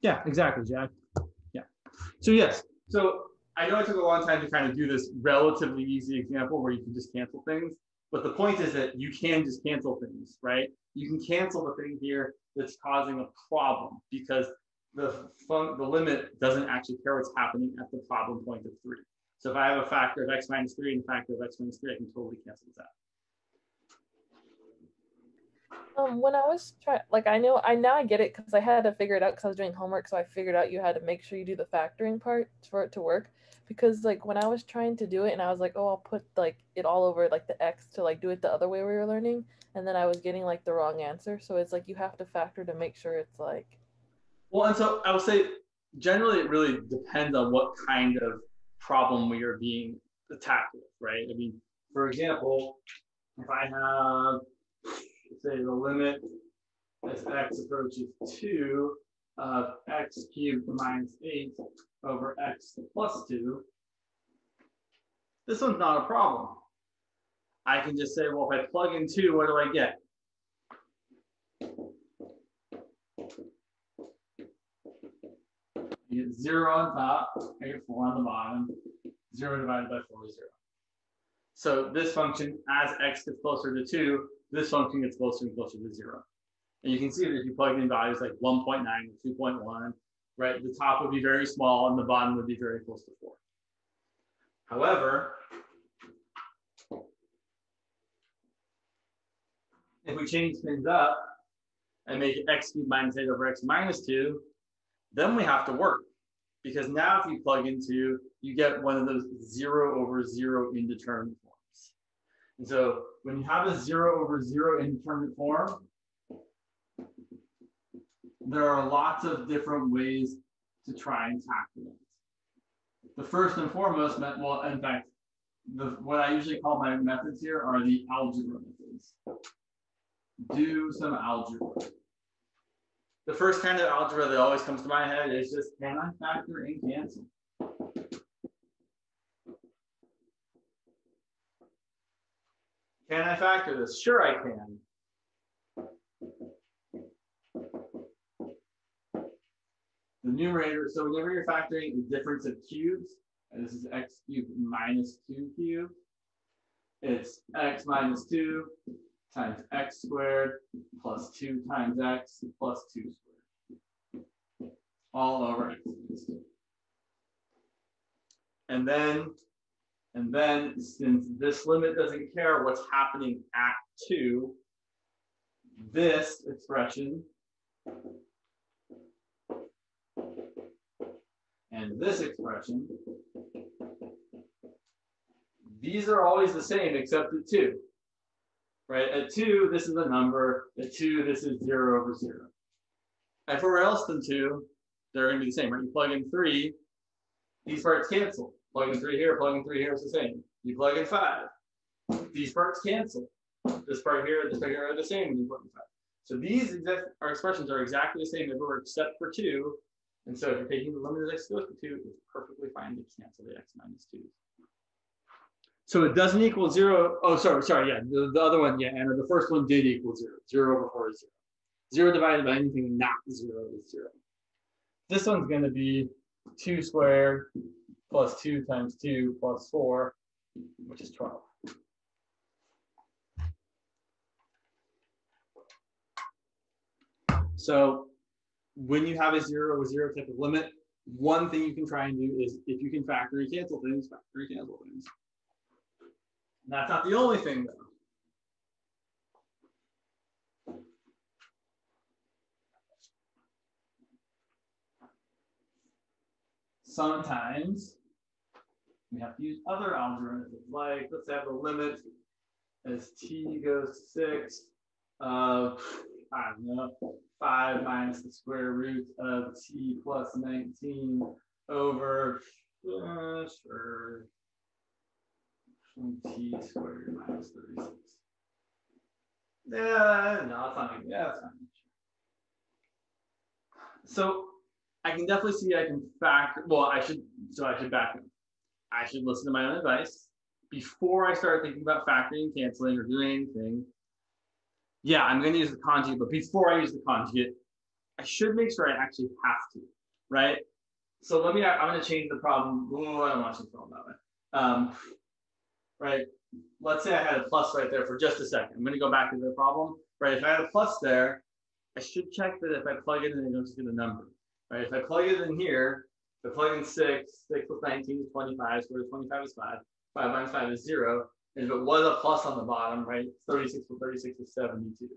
Yeah, exactly, Jack. Yeah. So yes, so I know it took a long time to kind of do this relatively easy example where you can just cancel things, but the point is that you can just cancel things, right? You can cancel the thing here that's causing a problem because the fun, the limit doesn't actually care what's happening at the problem point of three. So if I have a factor of x minus three and a factor of x minus three, I can totally cancel that. Um, when I was trying, like I know, I now I get it because I had to figure it out because I was doing homework. So I figured out you had to make sure you do the factoring part for it to work. Because like when I was trying to do it, and I was like, oh, I'll put like it all over like the x to like do it the other way we were learning, and then I was getting like the wrong answer. So it's like you have to factor to make sure it's like. Well, and so I would say generally it really depends on what kind of problem we are being attacked with, right? I mean, for example, if I have say the limit as x approaches 2 of x cubed minus 8 over x plus 2, this one's not a problem. I can just say, well, if I plug in 2, what do I get? You get 0 on top, I get 4 on the bottom. 0 divided by 4 is 0. So this function, as x gets closer to 2, this function gets closer and closer to zero. And you can see that if you plug in values like 1.9 or 2.1, right, the top would be very small and the bottom would be very close to four. However, if we change things up and make x cubed minus 8 over x minus 2, then we have to work. Because now if you plug into, you get one of those 0 over 0 indeterminate forms. And so when you have a zero over zero indeterminate form, there are lots of different ways to try and tackle it. The first and foremost, well, in fact, the, what I usually call my methods here are the algebra methods. Do some algebra. The first kind of algebra that always comes to my head is just, can I factor and cancel? Can I factor this? Sure I can. The numerator, so whenever you're factoring the difference of cubes, and this is x cubed minus 2 cubed, it's x minus 2 times x squared plus 2 times x plus 2 squared. All over x And then and then since this limit doesn't care what's happening at 2, this expression and this expression, these are always the same except at two. Right? At two, this is a number. At two, this is zero over zero. Everywhere else than two, they're going to be the same. Right? You plug in three, these parts cancel. Plug in three here, plug in three here is the same. You plug in five, these parts cancel. This part here, this part here are the same when you plug in five. So these our expressions are exactly the same everywhere except for two. And so if you're taking the limit of x goes to two, it's perfectly fine to cancel the x minus two. So it doesn't equal zero. Oh, sorry, sorry, yeah. The, the other one, yeah, and the first one did equal zero. Zero over four is zero. Zero divided by anything not zero is zero. This one's gonna be two squared plus two times two plus four, which is 12. So when you have a zero or zero type of limit, one thing you can try and do is if you can factor and cancel things, factory cancel things. And that's not the only thing though. Sometimes we have to use other algebras, like let's have the limit as t goes to six of, I don't know, 5 minus the square root of t plus 19 over uh, sure, t squared minus 36. Yeah, no, it's not. Yeah, it's not. So I can definitely see I can factor. Well, I should. So I should back. I should listen to my own advice before I start thinking about factoring, canceling, or doing anything yeah, I'm going to use the conjugate, but before I use the conjugate, I should make sure I actually have to, right? So let me, I'm going to change the problem. Ooh, I don't want to film that way. Um, right? Let's say I had a plus right there for just a second. I'm going to go back to the problem, right? If I had a plus there, I should check that if I plug it in, it don't get a number, right? If I plug it in here, I plug in 6, 6 plus 19 is 25, square root of 25 is 5, 5 minus 5 is 0. And if it was a plus on the bottom, right, 36 plus 36 is 72.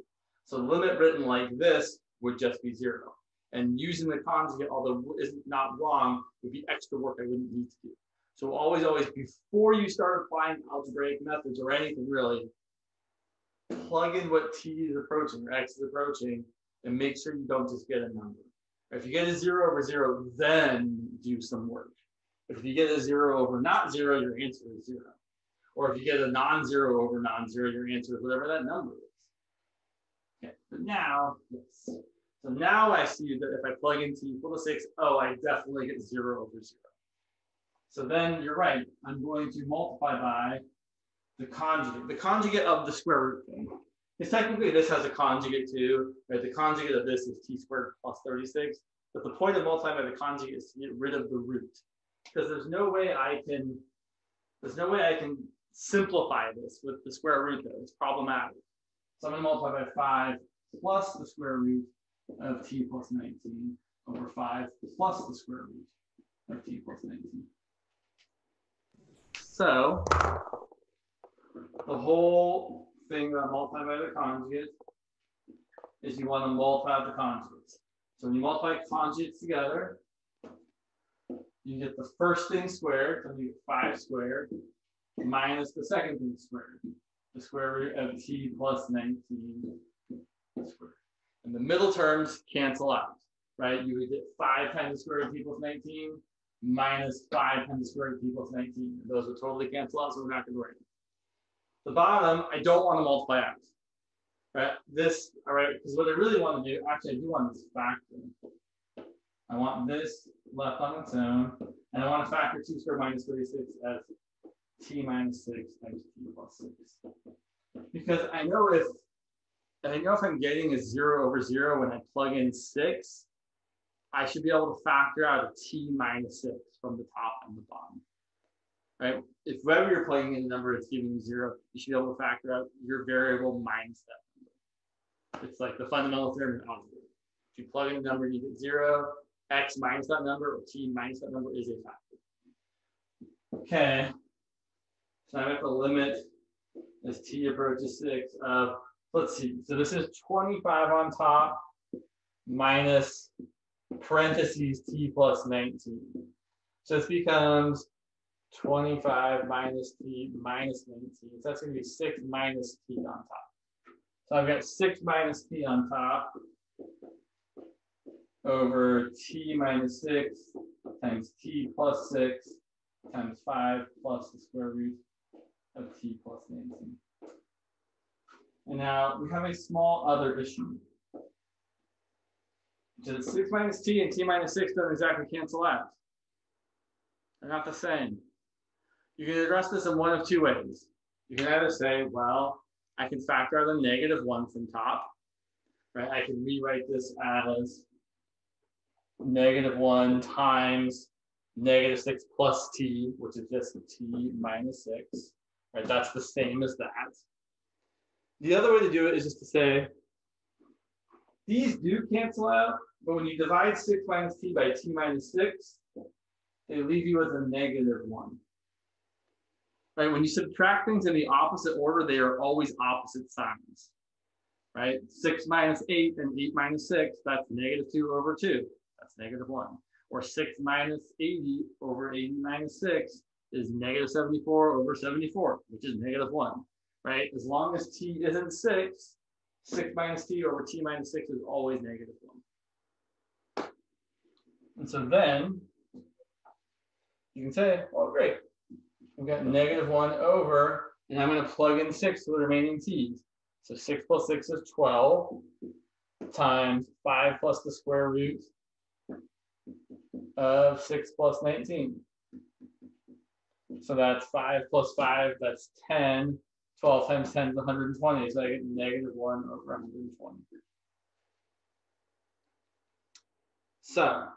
So the limit written like this would just be zero. And using the conjugate, although is not wrong, would be extra work I wouldn't need to do. So always, always, before you start applying algebraic methods or anything really, plug in what t is approaching or x is approaching and make sure you don't just get a number. If you get a zero over zero, then do some work. If you get a zero over not zero, your answer is zero. Or if you get a non-zero over non-zero, your answer is whatever that number is. Okay, but now, yes. So now I see that if I plug in t equal to six, oh, I definitely get zero over zero. So then you're right, I'm going to multiply by the conjugate, the conjugate of the square root thing. Because technically this has a conjugate too, right? The conjugate of this is t squared plus 36. But the point of multiplying by the conjugate is to get rid of the root. Because there's no way I can, there's no way I can simplify this with the square root though. It's problematic. So I'm going to multiply by 5 plus the square root of t plus 19 over 5 plus the square root of t plus 19. So the whole thing that I multiply by the conjugate is you want to multiply the conjugates. So when you multiply conjugates together, you get the first thing squared, so you get 5 squared minus the second thing squared, the square root of t plus 19 squared. And the middle terms cancel out, right? You would get 5 times the square root of t plus 19 minus 5 times the square root of t plus 19. Those would totally cancel out, so we're not going to write The bottom, I don't want to multiply out. Right? This, all right, because what I really want to do, actually, I do want this factor. I want this left on its own, and I want to factor 2 squared minus 36 as t minus 6 times t plus 6. Because I know if I know if I'm getting a 0 over 0 when I plug in 6, I should be able to factor out a t minus 6 from the top and the bottom. Right? If whenever you're plugging in a number it's giving you 0, you should be able to factor out your variable minus that number. It's like the fundamental theorem in algebra. If you plug in a number you get 0, x minus that number or t minus that number is a factor. Okay, so I'm at the limit as t approaches 6 of, let's see, so this is 25 on top minus parentheses t plus 19. So this becomes 25 minus t minus 19. So that's going to be 6 minus t on top. So I've got 6 minus t on top over t minus 6 times t plus 6 times 5 plus the square root of t plus 19. And now we have a small other issue. So 6 minus t and t minus 6 don't exactly cancel out. They're not the same. You can address this in one of two ways. You can either say, well, I can factor out the negative 1 from top. Right? I can rewrite this as negative 1 times negative 6 plus t, which is just t minus 6. Right? That's the same as that. The other way to do it is just to say, these do cancel out, but when you divide 6 minus t by t minus 6, they leave you with a negative 1. Right? When you subtract things in the opposite order, they are always opposite signs. Right? 6 minus 8 and 8 minus 6, that's negative 2 over 2. That's negative 1. Or 6 minus 80 over 80 minus 6 is negative 74 over 74, which is negative 1 right? As long as t isn't 6, 6 minus t over t minus 6 is always negative 1. And so then you can say, well, great. We've got negative 1 over, and I'm going to plug in 6 for the remaining t's. So 6 plus 6 is 12 times 5 plus the square root of 6 plus 19. So that's 5 plus 5, that's 10 12 times 10 is 120, so I get negative 1 over 120. So,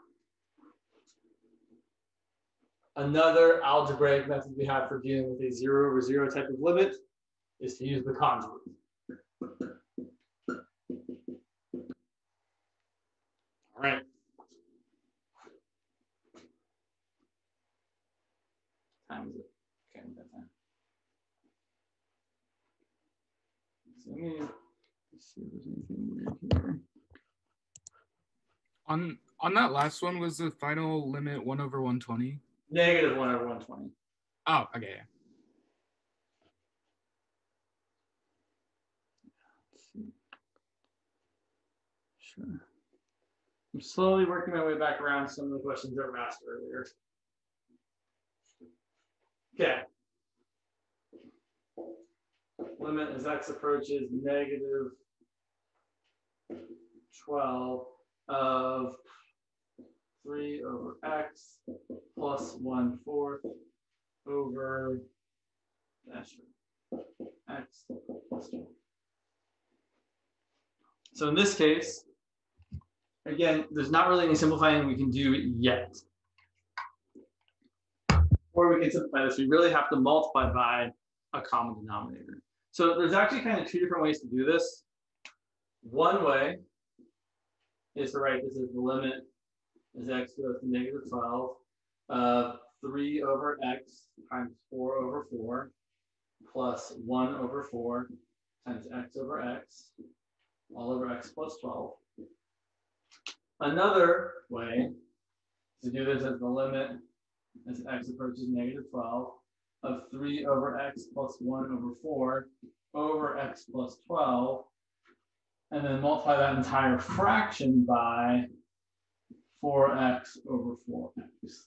another algebraic method we have for dealing with a 0 over 0 type of limit is to use the conjugate. All right. Time is it? Okay, that time. Let me see if there's anything weird here. On on that last one was the final limit one over one twenty. Negative one over one twenty. Oh, okay. Sure. I'm slowly working my way back around some of the questions that were asked earlier. Okay limit as x approaches negative 12 of 3 over x plus 1 fourth over x plus 2. So in this case, again, there's not really any simplifying we can do yet. Or we can simplify this, we really have to multiply by a common denominator. So there's actually kind of two different ways to do this. One way is to write this as the limit as x goes to negative 12 of 3 over x times 4 over 4 plus 1 over 4 times x over x all over x plus 12. Another way to do this is the limit as x approaches negative 12 of 3 over x plus 1 over 4 over x plus 12, and then multiply that entire fraction by 4x over 4x.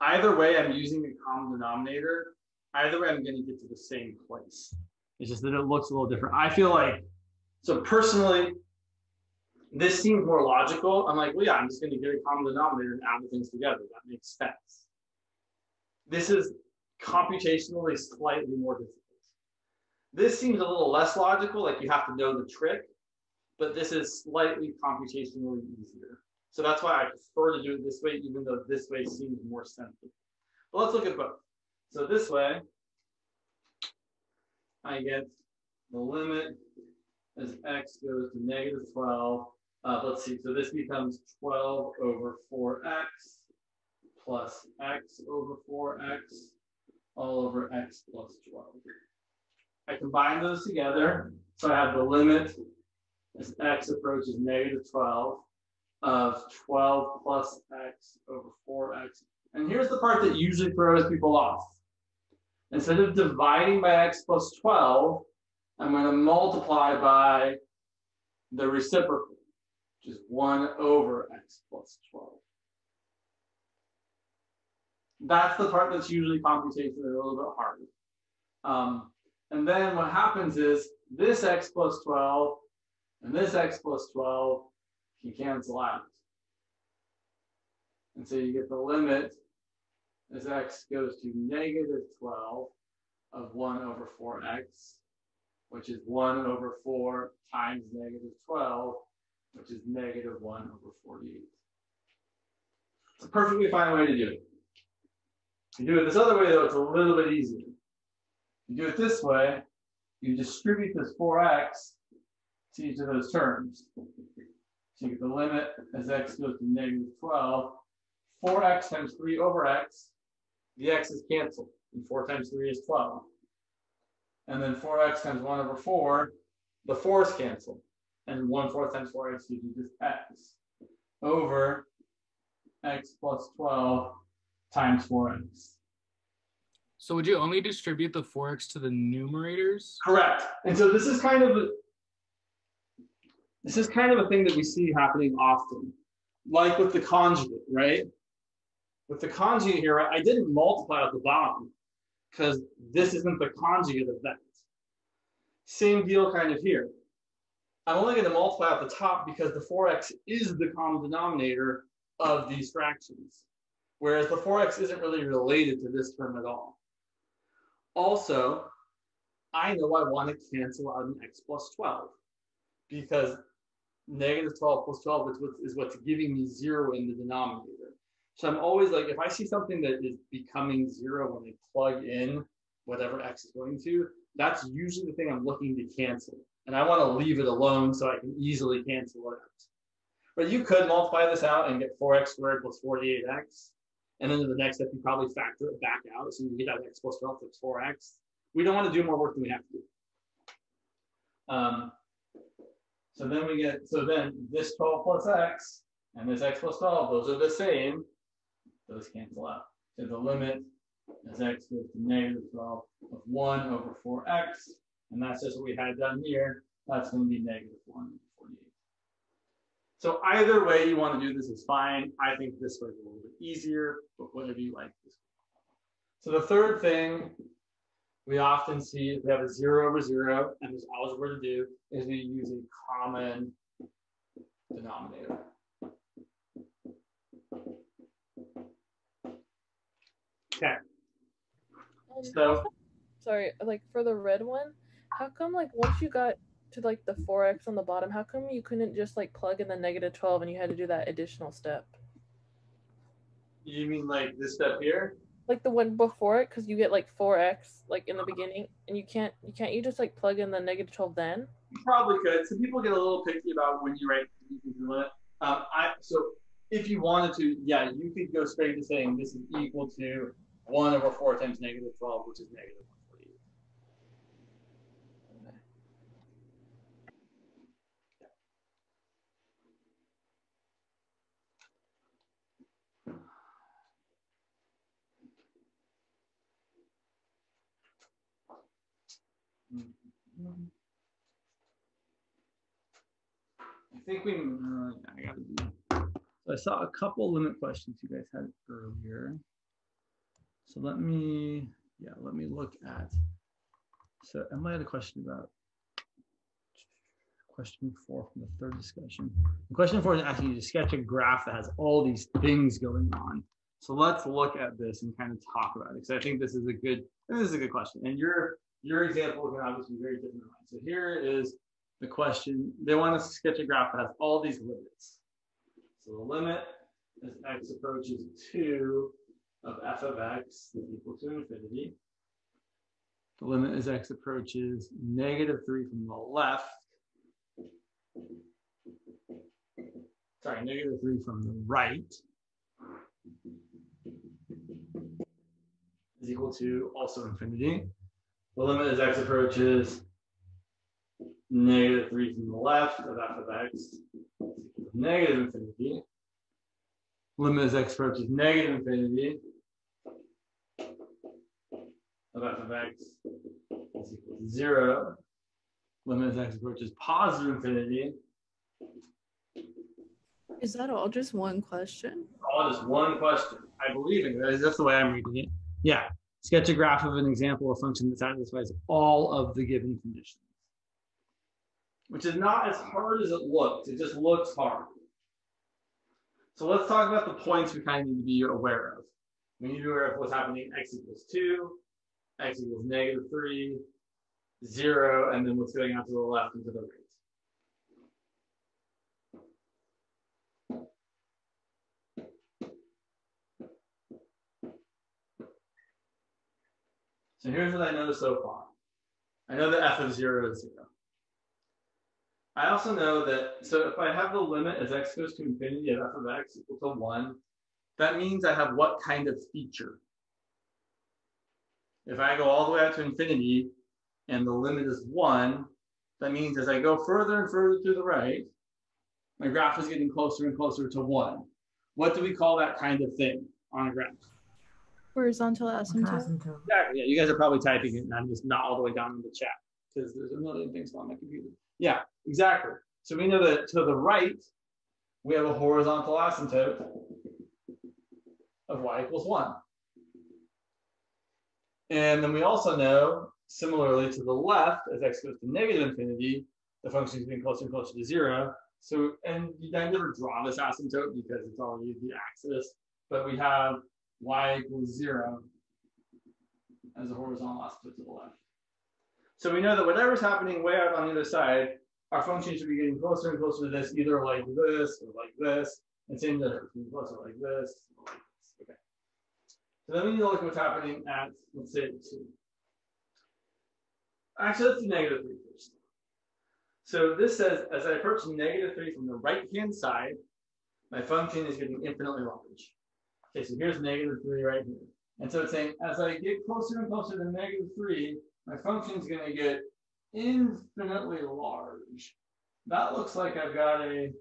Either way, I'm using the common denominator. Either way, I'm going to get to the same place. It's just that it looks a little different. I feel like, so personally, this seems more logical. I'm like, well, yeah, I'm just going to get a common denominator and add the things together. That makes sense. This is computationally slightly more difficult. This seems a little less logical, like you have to know the trick, but this is slightly computationally easier. So that's why I prefer to do it this way, even though this way seems more sensible. But let's look at both. So this way, I get the limit as x goes to negative 12 uh, let's see, so this becomes 12 over 4x plus x over 4x all over x plus 12. I combine those together, so I have the limit as x approaches negative 12 of 12 plus x over 4x. And here's the part that usually throws people off. Instead of dividing by x plus 12, I'm going to multiply by the reciprocal, which is 1 over x plus 12. That's the part that's usually computationally a little bit harder. Um, and then what happens is this x plus 12 and this x plus 12 can cancel out. And so you get the limit as x goes to negative 12 of 1 over 4x, which is 1 over 4 times negative 12, which is negative 1 over 48. It's a perfectly fine way to do it. You do it this other way, though, it's a little bit easier. You do it this way, you distribute this 4x to each of those terms. So you get the limit as x goes to negative 12. 4x times 3 over x, the x is canceled, and 4 times 3 is 12. And then 4x times 1 over 4, the 4 is canceled. And 1 4 times 4x gives you just x over x plus 12 times 4x. So would you only distribute the 4x to the numerators? Correct. And so this is kind of this is kind of a thing that we see happening often, like with the conjugate, right? With the conjugate here, I didn't multiply at the bottom because this isn't the conjugate of that. Same deal kind of here. I'm only going to multiply at the top because the 4x is the common denominator of these fractions, whereas the 4x isn't really related to this term at all. Also, I know I want to cancel out an x plus 12 because negative 12 plus 12 is, what, is what's giving me zero in the denominator. So I'm always like, if I see something that is becoming zero when I plug in whatever x is going to, that's usually the thing I'm looking to cancel. And I want to leave it alone so I can easily cancel it out. But you could multiply this out and get 4x squared plus 48x. And then in the next step, you probably factor it back out. So you get that x plus 12 plus 4x. We don't want to do more work than we have to do. Um, so then we get, so then this 12 plus x and this x plus 12, those are the same. Those cancel out. So the limit as x goes to negative 12 of 1 over 4x. And that's just what we had done here. That's going to be negative 1 over 48. So either way you want to do this is fine. I think this way is a little bit easier, but whatever you like. So the third thing we often see if we have a zero over zero, and there's algebra to do, is we use a common denominator. Okay. Um, So sorry, like for the red one, how come like once you got to like the 4x on the bottom, how come you couldn't just like plug in the negative 12 and you had to do that additional step? you mean like this step here? Like the one before it, because you get like 4x like in the beginning, and you can't you can't you just like plug in the negative 12 then? You probably could. Some people get a little picky about when you write the limit. Um, I so if you wanted to, yeah, you could go straight to saying this is equal to one over four times negative twelve, which is negative one forty eight. I think we. Uh, I got to do. So I saw a couple limit questions you guys had earlier. So let me, yeah, let me look at. So Emily had a question about question four from the third discussion. Question four is asking you to sketch a graph that has all these things going on. So let's look at this and kind of talk about it because I think this is a good this is a good question. And your your example can obviously be very different than mine. So here is the question. They want us to sketch a graph that has all these limits. So the limit as x approaches 2 of f of x is equal to infinity. The limit as x approaches negative 3 from the left. Sorry, negative 3 from the right is equal to also infinity. The limit as x approaches negative 3 from the left of f of x is equal to negative infinity. Limit as x approaches negative infinity of f of x is equal to zero. Limit as x approaches positive infinity. Is that all just one question? All just one question. I believe it. That's that's the way I'm reading it. Yeah. Sketch a graph of an example of function that satisfies all of the given conditions. Which is not as hard as it looks. It just looks hard. So let's talk about the points we kind of need to be aware of. We need to be aware of what's happening x equals 2, x equals negative 3, 0, and then what's going out to the left and to the right. So here's what I know so far. I know that f of 0 is 0. I also know that, so if I have the limit as x goes to infinity of f of x equal to 1, that means I have what kind of feature? If I go all the way out to infinity and the limit is 1, that means as I go further and further to the right, my graph is getting closer and closer to 1. What do we call that kind of thing on a graph? Horizontal asymptote. Exactly. Yeah, you guys are probably typing it and I'm just not all the way down in the chat because there's a million things on my computer. Yeah, exactly. So we know that to the right, we have a horizontal asymptote of y equals one. And then we also know, similarly to the left, as x goes to negative infinity, the function is getting closer and closer to zero. So, and you I never draw this asymptote because it's already the axis, but we have y equals zero as a horizontal asymptote to the left. So we know that whatever's happening way out on the other side, our function should be getting closer and closer to this, either like this or like this, and same there, closer like this, like this. Okay. So then we need to look at what's happening at, let's say, two. Actually, let's do negative three first. So this says, as I approach negative three from the right-hand side, my function is getting infinitely large. Okay, so here's negative three right here. And so it's saying, as I get closer and closer to negative three, my function is going to get infinitely large. That looks like I've got a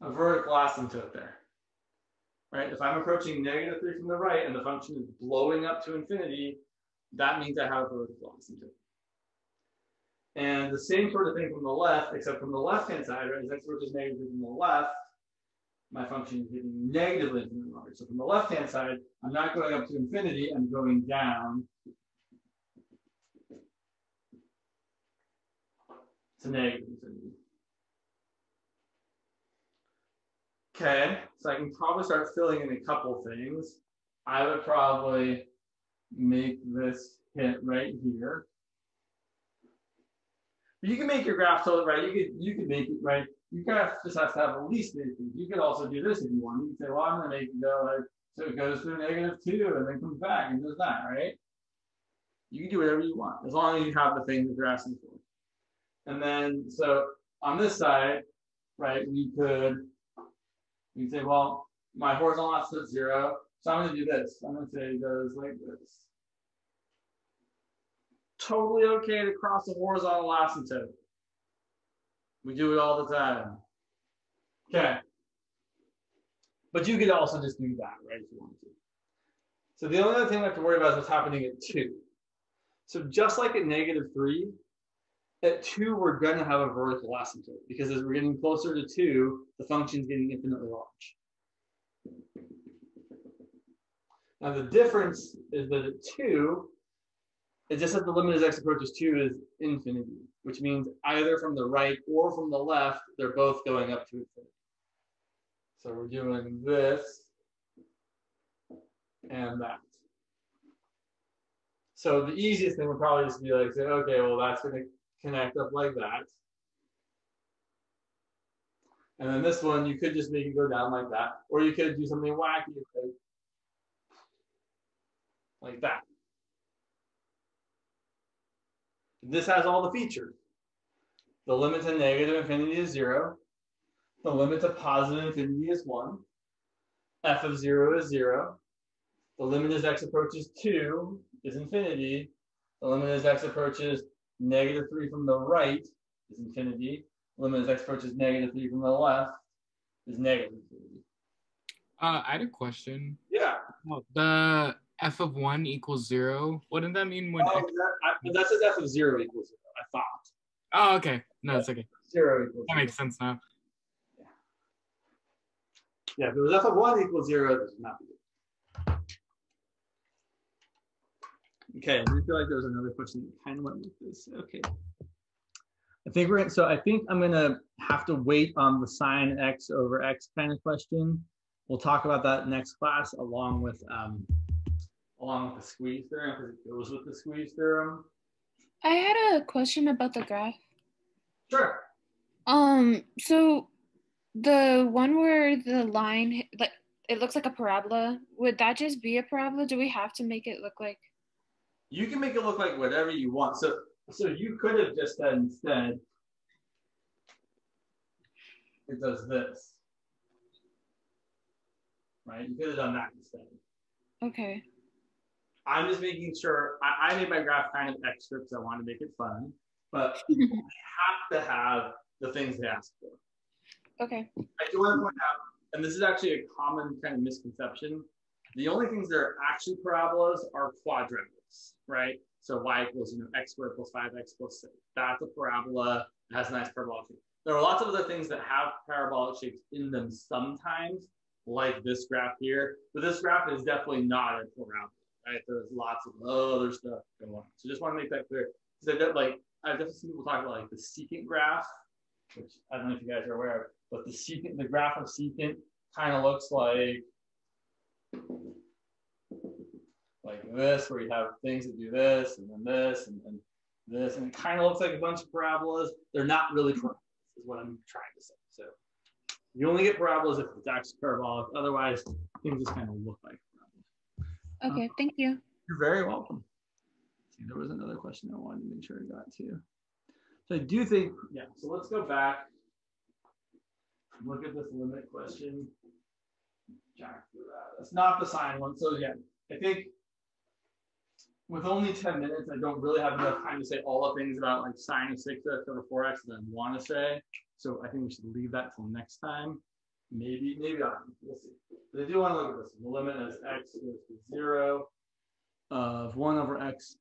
a vertical asymptote there. Right? If I'm approaching negative 3 from the right and the function is blowing up to infinity, that means I have a vertical asymptote. And the same sort of thing from the left, except from the left-hand side, right? As x approaches negative from the left, my function is getting negatively infinitely large. So from the left-hand side, I'm not going up to infinity, I'm going down to negative infinity. Okay, so I can probably start filling in a couple things. I would probably make this hit right here. You can make your graph it right. You could you could make it right you guys just have to have at least anything. You could also do this if you want. You can say, well, I'm going to make it go like, so it goes through negative two and then comes back and does that, right? You can do whatever you want, as long as you have the thing that you're asking for. And then, so on this side, right, we could, we say, well, my horizontal offset zero, so I'm going to do this. I'm going to say it goes like this. Totally okay to cross the horizontal asymptote. We do it all the time. Okay. But you could also just do that, right, if you want to. So the only other thing we have to worry about is what's happening at 2. So just like at negative 3, at 2, we're going to have a vertical asymptote because as we're getting closer to 2, the function is getting infinitely large. Now the difference is that at 2, it just says the limit as x approaches 2 is infinity, which means either from the right or from the left, they're both going up to infinity. So we're doing this and that. So the easiest thing would probably just be like, say, okay, well, that's going to connect up like that. And then this one, you could just make it go down like that. Or you could do something wacky, like that. This has all the features. The limit to negative infinity is zero. The limit to positive infinity is one. f of zero is zero. The limit as x approaches two is infinity. The limit as x approaches negative 3 from the right is infinity. The limit as x approaches negative 3 from the left is negative infinity. Uh, I had a question. Yeah. Oh, The f of one equals zero. Wouldn't that mean when? Oh, x- that, I, that says f of 0 equals 0. I thought. oh, okay. No, it's okay. 0 equals That 0. makes sense now. Yeah, if it was f of 1 equals 0, this would not be good. Okay, I feel like there was another question that kind of went with this. Okay. I think we're, so I think I'm gonna have to wait on the sine x over x kind of question. We'll talk about that next class along with, um, along with the squeeze theorem, because it goes with the squeeze theorem. I had a question about the graph. Sure. Um, so the one where the line like it looks like a parabola, would that just be a parabola? Do we have to make it look like You can make it look like whatever you want. So, so you could have just said instead, it does this. Right? You could have done that instead. okay. I'm just making sure, I, I made my graph kind of extra because I want to make it fun, but I have to have the things they ask for. Okay. I do want to point out, and this is actually a common kind of misconception. The only things that are actually parabolas are quadratics, right? So y equals you know x squared plus five x plus six. That's a parabola. It has a nice parabolic shape. There are lots of other things that have parabolic shapes in them sometimes, like this graph here. But this graph is definitely not a parabola, right? There's lots of other stuff going on. So just want to make that clear. Because I did, like I've definitely seen people talk about like the secant graph, which I don't know if you guys are aware of, but the secant, the graph of secant kind of looks like like this, where you have things that do this and then this and then this, and it kind of looks like a bunch of parabolas. They're not really parabolas, is what I'm trying to say. So you only get parabolas if it's actually parabolic. Otherwise, things just kind of look like parabolas. Okay, thank you. You're very welcome. See, there was another question I wanted to make sure I got to. So I do think, yeah, so let's go back. Look at this limit question. Jack through that. That's not the sine one. So yeah, I think with only 10 minutes, I don't really have enough time to say all the things about like sine of 6x over 4x that I want to say. So I think we should leave that till next time. Maybe, maybe not. We'll see. But I do want to look at this. The limit as x goes to 0 of 1 over x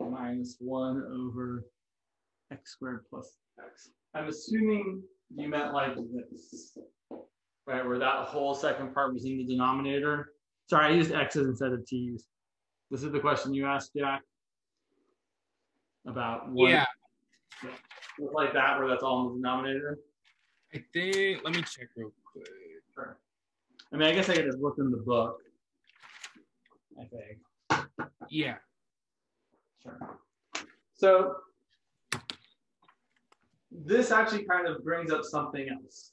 minus 1 over x squared plus x. I'm assuming you meant like this, right? Where that whole second part was in the denominator. Sorry, I used x's instead of t's. This is the question you asked, Jack? About what Yeah, like that, where that's all in the denominator? I think. Let me check real quick. Sure. I mean, I guess I could just look in the book. I think. Yeah. Sure. So this actually kind of brings up something else.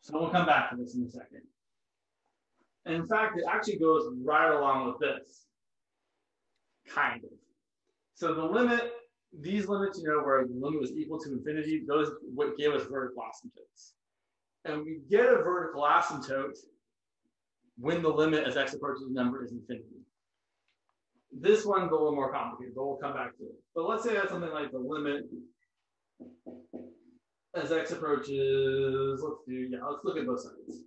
So we'll come back to this in a second. And in fact, it actually goes right along with this. Kind of. So the limit, these limits, you know, where the limit was equal to infinity, those what gave us vertical asymptotes. And we get a vertical asymptote when the limit as x approaches the number is infinity. This one's a little more complicated, but we'll come back to it. But let's say that's something like the limit as x approaches, let's do, yeah, let's look at both sides.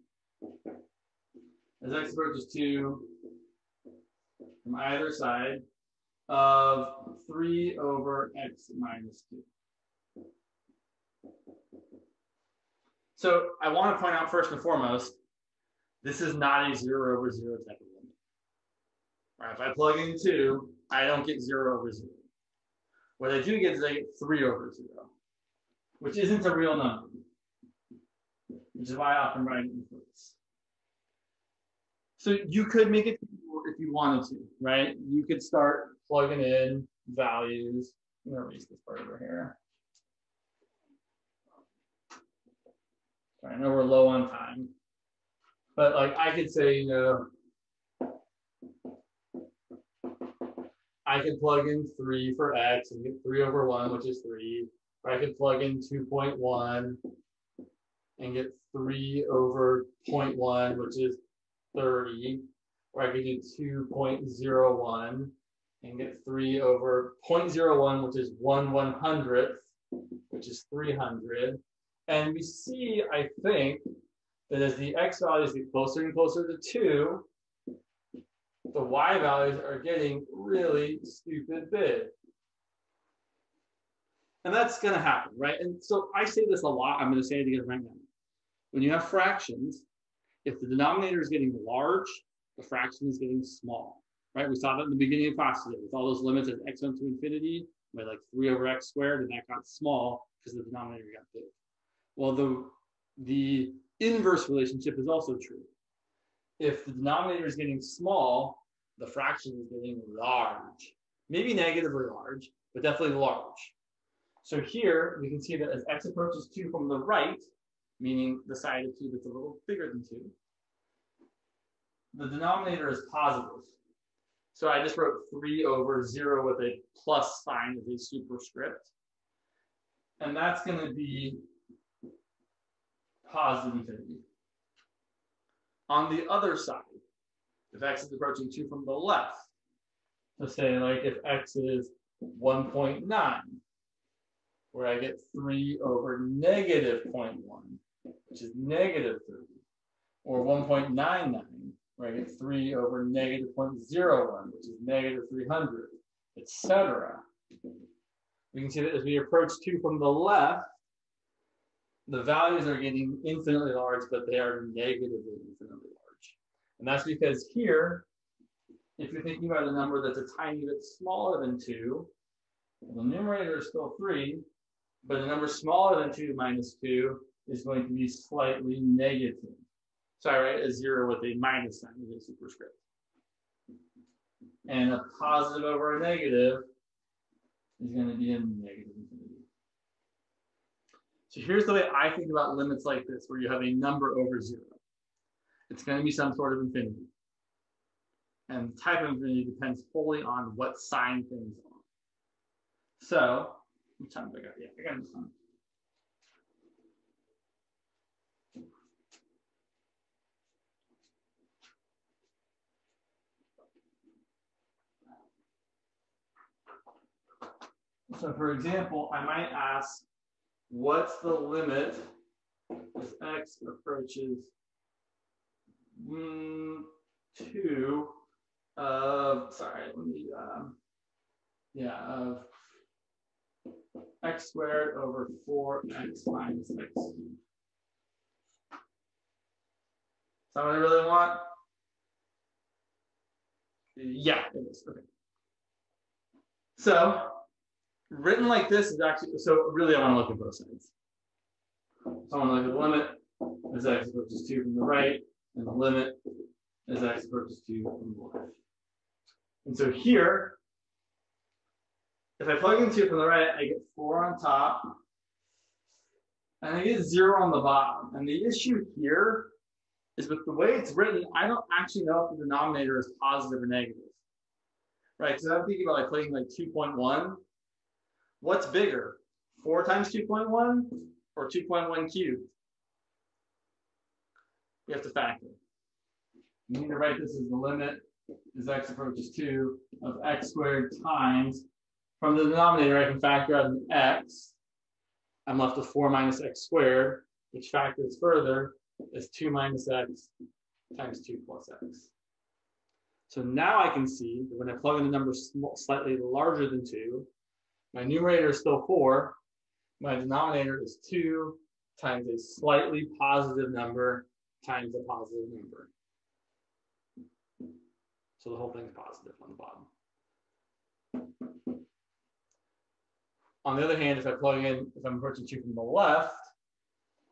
As x approaches 2 from either side of 3 over x minus 2. So I want to point out first and foremost, this is not a 0 over 0 type of limit. Right, if I plug in 2, I don't get 0 over 0. What I do get is I get 3 over 0, which isn't a real number, which is why I often write it in quotes. So you could make it if you wanted to, right? You could start plugging in values. I'm to erase this part over here. I know we're low on time. But like I could say, you know, I could plug in three for x and get three over one, which is three. Or I could plug in 2.1 and get three over 0.1, which is 30. Or I could do 2.01 and get 3 over 0.01, which is 1 one hundredth, which is 300. And we see, I think, that as the x values get closer and closer to 2, the y values are getting really stupid big. And that's going to happen, right? And so I say this a lot. I'm going to say it again right now. When you have fractions, if the denominator is getting large, the fraction is getting small, right? We saw that in the beginning of class today with all those limits as x went to infinity by like 3 over x squared, and that got small because the denominator got big. Well, the, the inverse relationship is also true. If the denominator is getting small, the fraction is getting large. Maybe negatively large, but definitely large. So here we can see that as x approaches 2 from the right, meaning the side of 2 that's a little bigger than 2, the denominator is positive. So I just wrote 3 over 0 with a plus sign as a superscript. And that's going to be positive infinity. On the other side, if x is approaching 2 from the left, so say like if x is 1.9, where I get 3 over negative 0.1, which is negative 30, or 1.99, get 3 over negative 0.01, which is negative 300, etc. We can see that as we approach 2 from the left, the values are getting infinitely large, but they are negatively infinitely large. And that's because here, if you're thinking about a number that's a tiny bit smaller than 2, the numerator is still 3, but the number smaller than 2 minus 2 is going to be slightly negative. So I write a 0 with a minus sign as a superscript. And a positive over a negative is going to be a negative infinity. So here's the way I think about limits like this, where you have a number over 0. It's going to be some sort of infinity. And type of infinity depends wholly on what sign things are. So what time have I got? Yeah, I got this So for example, I might ask, what's the limit as x approaches mm, 2 of, sorry, let me, um, yeah, of x squared over 4x minus x cubed. Someone really want? Yeah, it is. Okay. So written like this is actually, so really I want to look at both sides. So I want to look at the limit as x approaches 2 from the right, and the limit as x approaches 2 from the left. And so here, if I plug in 2 from the right, I get 4 on top, and I get 0 on the bottom. And the issue here is with the way it's written, I don't actually know if the denominator is positive or negative. Right, so I'm thinking about like putting like 2.1. What's bigger, 4 times 2.1 or 2.1 cubed? We have to factor. You need to write this as the limit as x approaches 2 of x squared times from the denominator, I can factor out an x. I'm left with 4 minus x squared, which factors further as 2 minus x times 2 plus x. So now I can see that when I plug in a number slightly larger than 2, my numerator is still 4, my denominator is 2 times a slightly positive number times a positive number. So the whole thing's positive on the bottom. On the other hand, if I plug in, if I'm approaching two from the left,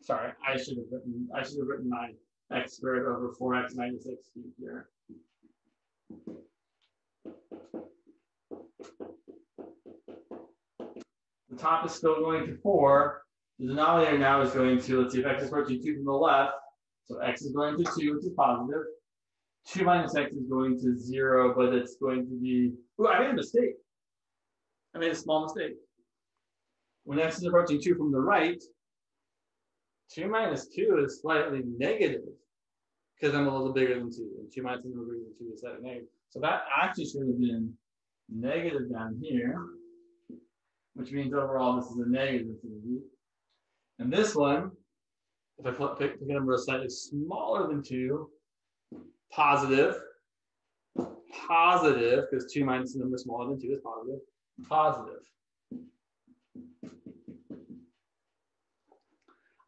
sorry, I should have written, I should have written my x squared over 4x minus x cubed here. The top is still going to 4. The denominator now is going to, let's see, if x is approaching 2 from the left, so x is going to 2, which is positive. 2 minus x is going to 0, but it's going to be, ooh, I made a mistake. I made a small mistake. When x is approaching 2 from the right, 2 minus 2 is slightly negative because I'm a little bigger than 2. And 2 minus a number bigger than 2 is negative. So that actually should have been negative down here, which means overall this is a negative infinity. And this one, if I pick, pick a number slightly smaller than 2, positive, positive, because 2 minus a number smaller than 2 is positive, positive.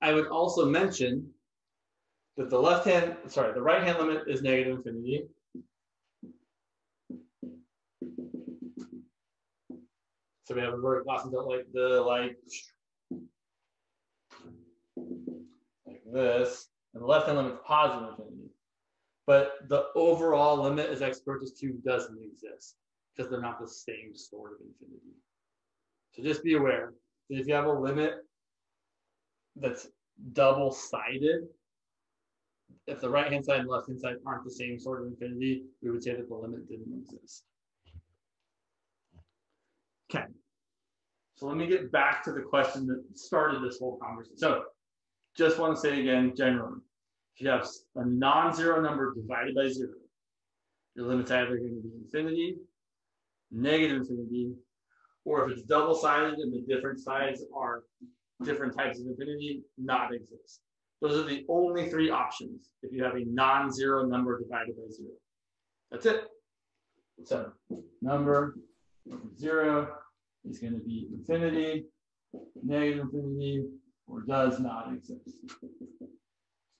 I would also mention that the left hand, sorry, the right hand limit is negative infinity. So we have a vertical asymptote like the like like this, and the left hand limit is positive infinity. But the overall limit as x approaches 2 doesn't exist because they're not the same sort of infinity. So just be aware that if you have a limit that's double-sided, if the right hand side and left hand side aren't the same sort of infinity, we would say that the limit didn't exist. Okay. So let me get back to the question that started this whole conversation. So just want to say again, generally, if you have a non-zero number divided by zero, your limit's either going to be infinity, negative infinity, or if it's double-sided and the different sides are different types of infinity, not exist. Those are the only three options if you have a non-zero number divided by zero. That's it. So number zero is going to be infinity, negative infinity, or does not exist.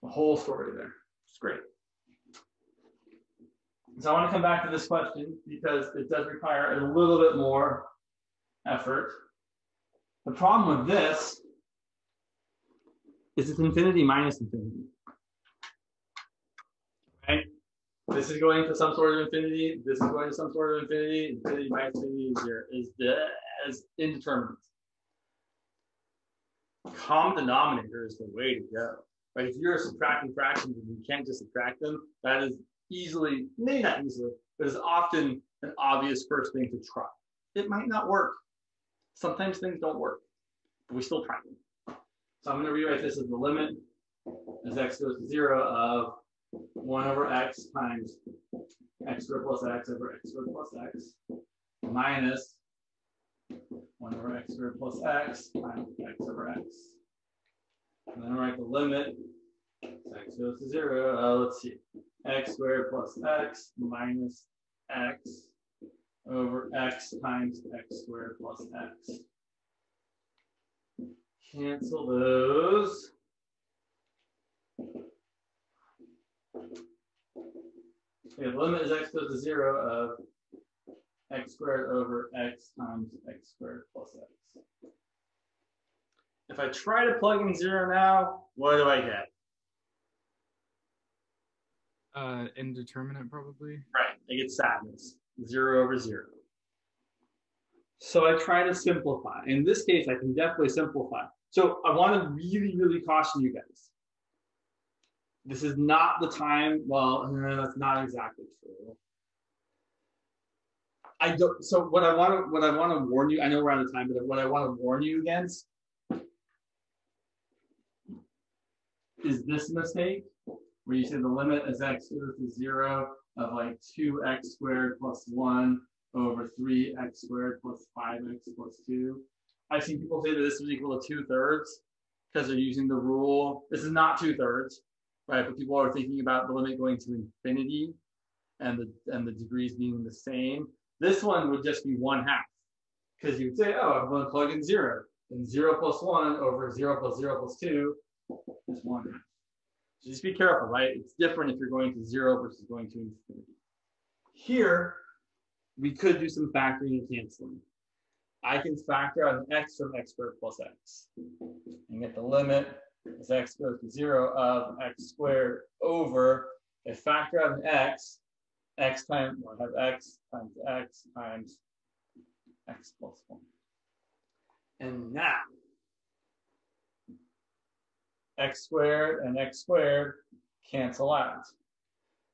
The whole story there. It's great. So I want to come back to this question because it does require a little bit more effort. The problem with this is it's infinity minus infinity. Right? This is going to some sort of infinity. This is going to some sort of infinity. Infinity minus infinity is, here, is as indeterminate. Common denominator is the way to go. Right? If you're subtracting fractions and you can't just subtract them, that is easily, maybe not easily, but is often an obvious first thing to try. It might not work. Sometimes things don't work, but we still try them. So I'm going to rewrite this as the limit as x goes to 0 of 1 over x times x squared plus x over x squared plus x minus 1 over x squared plus x times x over x. And then write the limit as x goes to 0 uh, let's see, x squared plus x minus x over x times x squared plus x. Cancel those. Okay, the limit is x goes to zero of x squared over x times x squared plus x. If I try to plug in zero now, what do I get? Uh, indeterminate, probably. Right, I get sadness, zero over zero. So I try to simplify. In this case, I can definitely simplify. So I want to really, really caution you guys. This is not the time. Well, that's not exactly true. I don't. So what I want to what I want to warn you. I know we're out of time, but what I want to warn you against is this mistake where you say the limit as x goes to zero of like 2x squared plus 1 over 3x squared plus 5x plus 2. I've seen people say that this is equal to two thirds because they're using the rule. This is not two thirds, right? But people are thinking about the limit going to infinity and the and the degrees being the same. This one would just be one half because you would say, oh, I'm going to plug in zero. And zero plus one over zero plus zero plus two is one. So just be careful, right? It's different if you're going to zero versus going to infinity. Here, we could do some factoring and canceling. I can factor out an x from x squared plus x and get the limit as x goes to zero of x squared over a factor of x, x times, well, have x times x times x plus one. And now, x squared and x squared cancel out.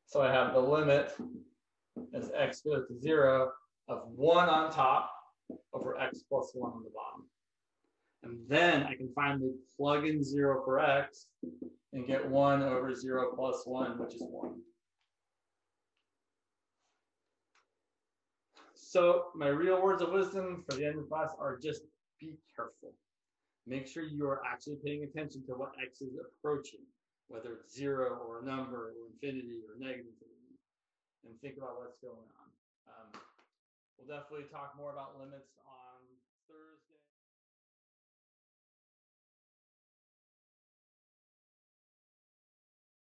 So I have the limit as x goes to zero of one on top over x plus 1 on the bottom. And then I can finally plug in zero for x and get one over zero plus one, which is one. So my real words of wisdom for the end of class are just be careful. Make sure you are actually paying attention to what x is approaching, whether it's zero or a number or infinity or negative and think about what's going on. Um, we'll definitely talk more about limits on.